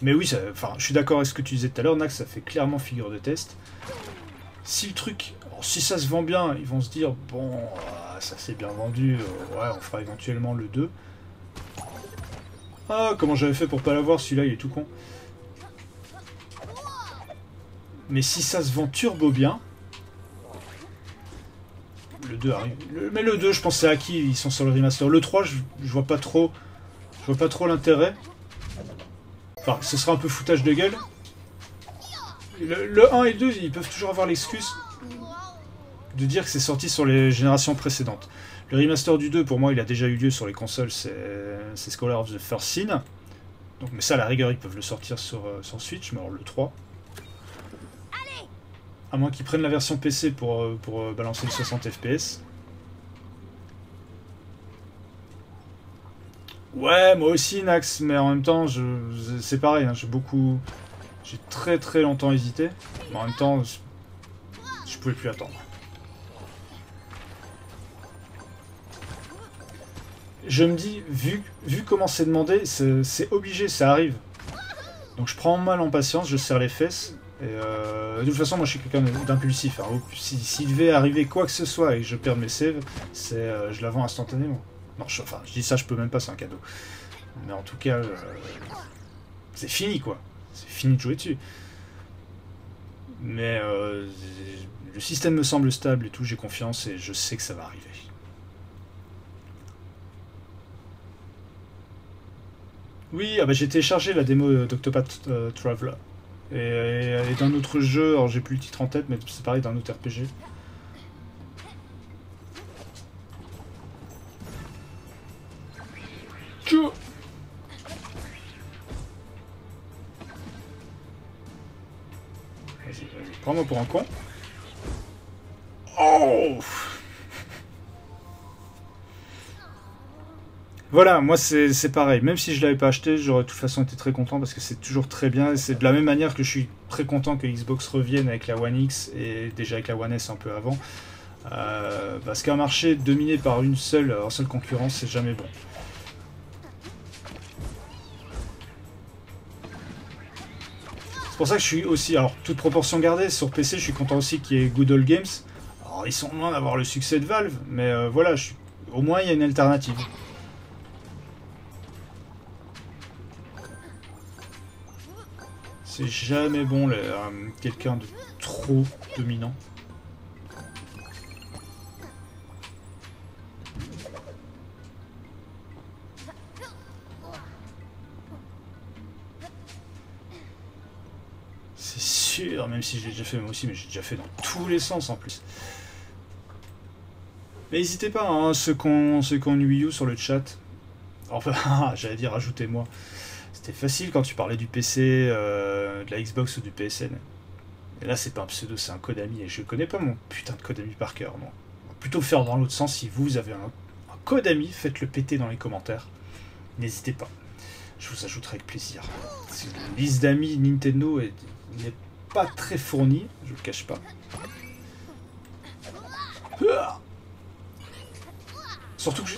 Mais oui, enfin, je suis d'accord avec ce que tu disais tout à l'heure, Nax, ça fait clairement figure de test. Si le truc, si ça se vend bien, ils vont se dire, bon, ah, ça s'est bien vendu, euh, ouais, on fera éventuellement le 2. Ah, comment j'avais fait pour pas l'avoir, celui-là, il est tout con. Mais si ça se vend turbo bien, le 2 arrive. mais le 2, je pense c'est acquis, ils sont sur le remaster. Le 3, je, vois pas trop. Je pas trop l'intérêt. Enfin, ce sera un peu foutage de gueule. Le, 1 et 2, ils peuvent toujours avoir l'excuse de dire que c'est sorti sur les générations précédentes. Le remaster du 2, pour moi, il a déjà eu lieu sur les consoles, c'est Scholar of the First Sin. Donc, mais ça, à la rigueur, ils peuvent le sortir sur, euh, Switch, mais alors le 3. À moins qu'ils prennent la version PC pour, euh, pour euh, balancer le 60 FPS. Ouais, moi aussi, Nax, mais en même temps, c'est pareil, hein, j'ai beaucoup... J'ai très très longtemps hésité, mais en même temps, je, je pouvais plus attendre. Je me dis, vu, vu comment c'est demandé, c'est obligé, ça arrive. Donc je prends mal en patience, je serre les fesses. Et euh, de toute façon, moi je suis quelqu'un d'impulsif. Hein. S'il si, devait arriver quoi que ce soit et que je perds mes saves, euh, je la vends instantanément. Non, je, enfin, je dis ça, je peux même pas, c'est un cadeau. Mais en tout cas, euh, c'est fini, quoi. C'est fini de jouer dessus. Mais euh, le système me semble stable et tout, j'ai confiance et je sais que ça va arriver. Oui, ah bah, j'ai téléchargé la démo d'Octopath euh, Traveler. Et, et d'un autre jeu, alors j'ai plus le titre en tête, mais c'est pareil, d'un autre RPG. Prends-moi pour un con. Oh Voilà, moi c'est pareil. Même si je l'avais pas acheté, j'aurais de toute façon été très content parce que c'est toujours très bien. C'est de la même manière que je suis très content que Xbox revienne avec la One X et déjà avec la One S un peu avant. Euh, parce qu'un marché dominé par une seule, une seule concurrence, c'est jamais bon. C'est pour ça que je suis aussi, alors toute proportion gardée, sur PC, je suis content aussi qu'il y ait Good Old Games. Alors ils sont loin d'avoir le succès de Valve, mais euh, voilà, au moins il y a une alternative. C'est jamais bon euh, quelqu'un de trop dominant. même si j'ai déjà fait moi aussi, mais j'ai déjà fait dans tous les sens en plus. Mais n'hésitez pas, hein, ceux qui ont, une Wii sur le chat. Enfin, *laughs* j'allais dire, ajoutez-moi. C'était facile quand tu parlais du PC, euh, de la Xbox ou du PSN. Et là, c'est pas un pseudo, c'est un code ami. Et je connais pas mon putain de code ami par cœur, non. plutôt faire dans l'autre sens. Si vous avez un, code ami, faites-le péter dans les commentaires. N'hésitez pas. Je vous ajouterai avec plaisir. Liste d'amis Nintendo n'est pas très fourni, je le cache pas. Surtout que,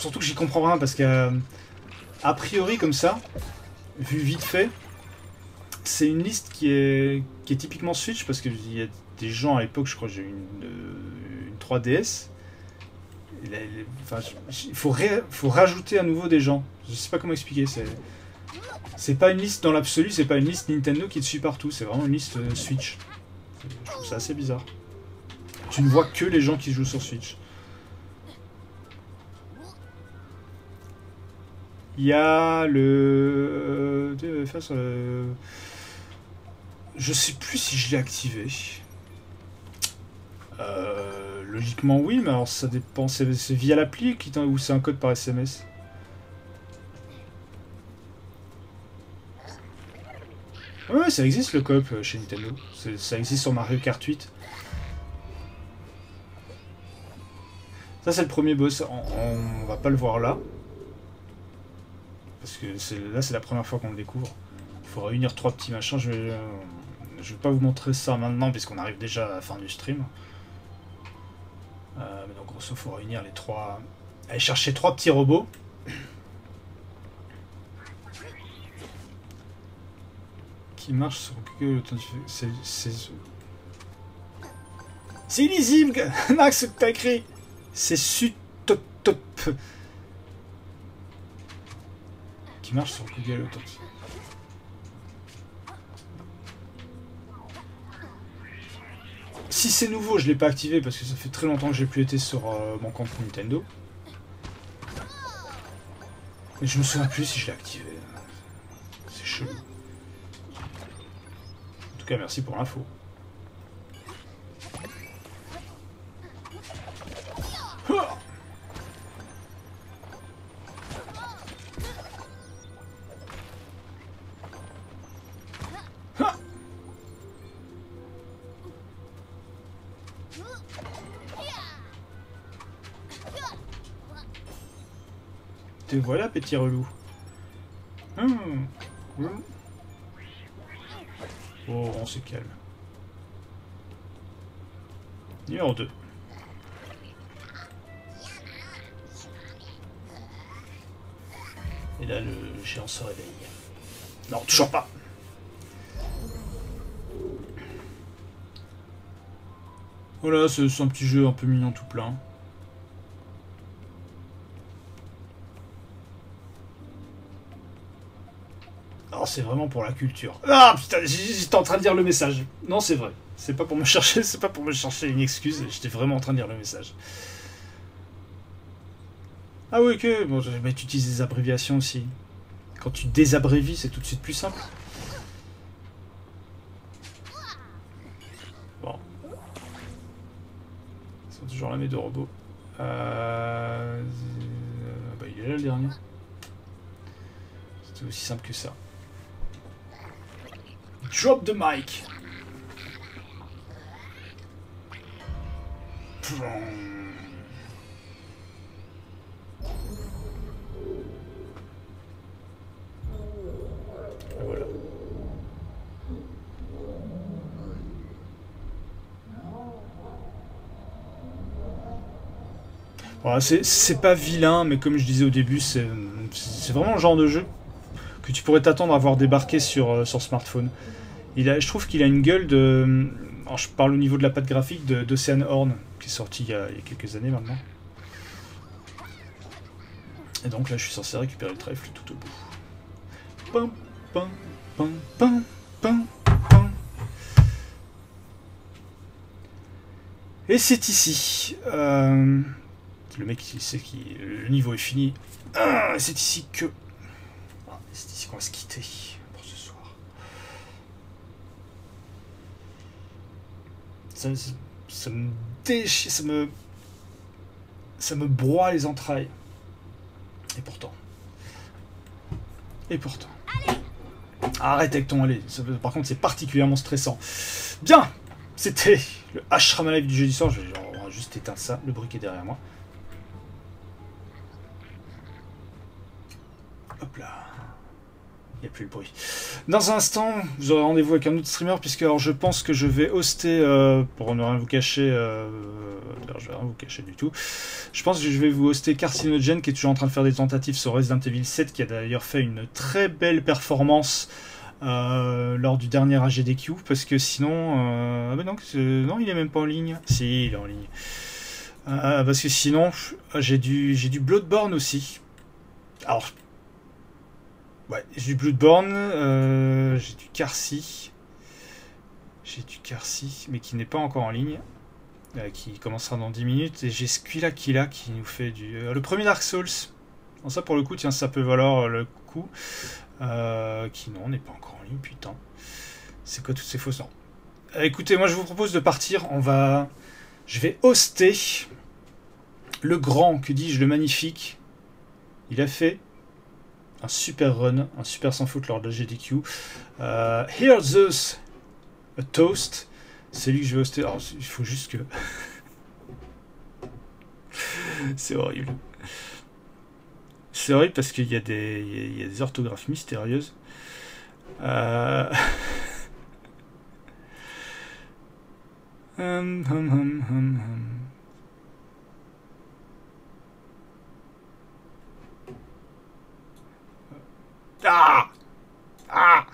surtout que j'y comprends rien parce que euh, a priori comme ça, vu vite fait, c'est une liste qui est, typiquement Switch parce qu'il y a des gens à l'époque, je crois j'ai eu une, euh, une 3DS. il faut, rajouter à nouveau des gens. Je sais pas comment expliquer. C'est c'est pas une liste dans l'absolu, c'est pas une liste Nintendo qui te suit partout, c'est vraiment une liste euh, Switch. Je trouve ça assez bizarre. Tu ne vois que les gens qui jouent sur Switch. Il y a le... Euh, euh, je sais plus si je l'ai activé. logiquement oui, mais alors ça dépend. C'est via l'appli ou c'est un code par SMS Ouais, ça existe le coop euh, chez Nintendo. Ça existe sur Mario Kart 8. Ça, c'est le premier boss. On, va pas le voir là. Parce que là, c'est la première fois qu'on le découvre. Il faut réunir trois petits machins. Je vais, euh, je vais pas vous montrer ça maintenant, puisqu'on arrive déjà à la fin du stream. donc grosso faut réunir les trois. Aller chercher trois petits robots. Qui marchent sur que c'est c'est illisible, *laughs* Max, ce que t'as écrit. C'est top top. Qui marche sur Google Authentification. Si c'est nouveau, je l'ai pas activé parce que ça fait très longtemps que j'ai plus été sur euh, mon compte Nintendo. Mais je me souviens plus si je l'ai activé. C'est chelou. En tout cas, merci pour l'info. Petit relou. Hum. Hum. Oh, on se calme. Numéro 2. Et là, le géant se réveille. Non, toujours pas. Voilà, c'est un petit jeu un peu mignon tout plein. C'est vraiment pour la culture. Ah putain, j'étais en train de dire le message. Non, c'est vrai. C'est pas pour me *laughs* chercher, c'est pas pour me chercher une excuse. J'étais vraiment en train de dire le message. Ah oui, que bon, mais tu utilises des abréviations aussi. Quand tu désabrévies, c'est tout de suite plus simple. Bon. Ils sont toujours là mes deux robots. Euh... Bah, il est là le dernier. C'est aussi simple que ça. Drop the mic. Voilà. c'est pas vilain, mais comme je disais au début, c'est vraiment le genre de jeu que tu pourrais t'attendre à voir débarquer sur, euh, sur smartphone je trouve qu'il a une gueule de. je parle au niveau de la patte graphique d'Ocean Horn, qui est sorti il y, a, quelques années maintenant. Et donc là, je suis censé récupérer le trèfle tout au bout. Pam, pam, pam, pam, pam. Et c'est ici. Euh, le mec, il sait que le niveau est fini. Ah, c'est ici que. Ah, c'est ici qu'on va se quitter. Ça, me déchire, ça me, ça me broie les entrailles. Et pourtant. Et pourtant. Arrête avec ton allez. Par contre, c'est particulièrement stressant. Bien C'était le Ashram Live du jeudi soir. Je vais juste éteindre ça, le bruit est derrière moi. Hop là n'y a plus le bruit. Dans un instant, vous aurez rendez-vous avec un autre streamer, puisque alors, je pense que je vais hoster, euh, pour ne rien vous cacher, euh, je vais rien vous cacher du tout, je pense que je vais vous hoster Carcinogen, qui est toujours en train de faire des tentatives sur Resident Evil 7, qui a d'ailleurs fait une très belle performance euh, lors du dernier AGDQ, parce que sinon... ah ben non, non, il est même pas en ligne. Si, il est en ligne. parce que sinon, j'ai du, du Bloodborne aussi. Alors, Ouais, j'ai du Bloodborne, euh, j'ai du Carcy. J'ai du Carcy, mais qui n'est pas encore en ligne. Euh, qui commencera dans 10 minutes. Et j'ai Squilla Killa qui nous fait du. Euh, le premier Dark Souls. Ça pour le coup, tiens, ça peut valoir le coup. qui non, n'est pas encore en ligne, putain. C'est quoi toutes ces fausses non. Écoutez, moi je vous propose de partir. On va. Je vais hoster le grand, que dis-je, le magnifique. Il a fait un super run, un super sans foot lors de la GDQ. Euh, Here's this, a toast. C'est lui que je vais hoster. Alors, il faut juste que. *laughs* C'est horrible. C'est horrible parce qu'il y, a des, il y a des orthographes mystérieuses. Euh... *laughs* hum, hum, hum, Ah Ah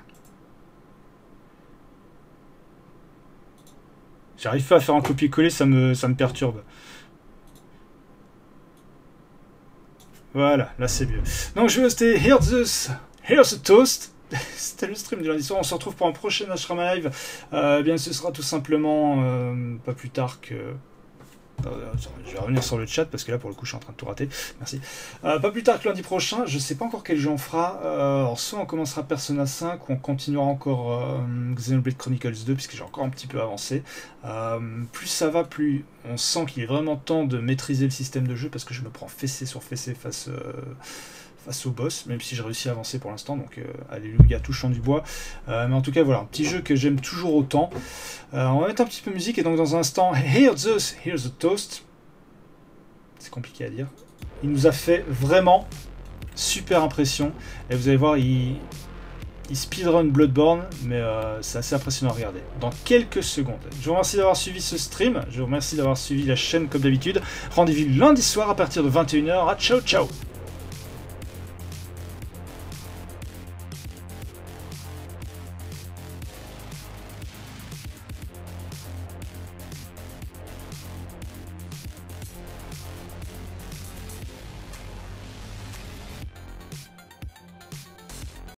J'arrive pas à faire un copier-coller, ça me, ça me perturbe. Voilà, là c'est mieux. Donc je vais rester Here's the, Here's the Toast. *laughs* C'était le stream du lundi soir. On se retrouve pour un prochain Ashram Live. Euh, bien, ce sera tout simplement euh, pas plus tard que je vais revenir sur le chat parce que là pour le coup je suis en train de tout rater. Merci. Euh, pas plus tard que lundi prochain, je sais pas encore quel jeu on fera. Euh, soit on commencera Persona 5 ou on continuera encore Xenoblade Chronicles 2 puisque j'ai encore un petit peu avancé. plus ça va, plus on sent qu'il est vraiment temps de maîtriser le système de jeu parce que je me prends fessé sur fessé face face au boss, même si j'ai réussi à avancer pour l'instant, donc euh, alléluia, touchant du bois. Euh, mais en tout cas, voilà, un petit jeu que j'aime toujours autant. Euh, on va mettre un petit peu de musique, et donc dans un instant, Here's the, here's the Toast. C'est compliqué à dire. Il nous a fait vraiment super impression. Et vous allez voir, il, il speedrun Bloodborne, mais c'est assez impressionnant à regarder. Dans quelques secondes. Je vous remercie d'avoir suivi ce stream. Je vous remercie d'avoir suivi la chaîne comme d'habitude. Rendez-vous lundi soir à partir de 21h. ciao, ciao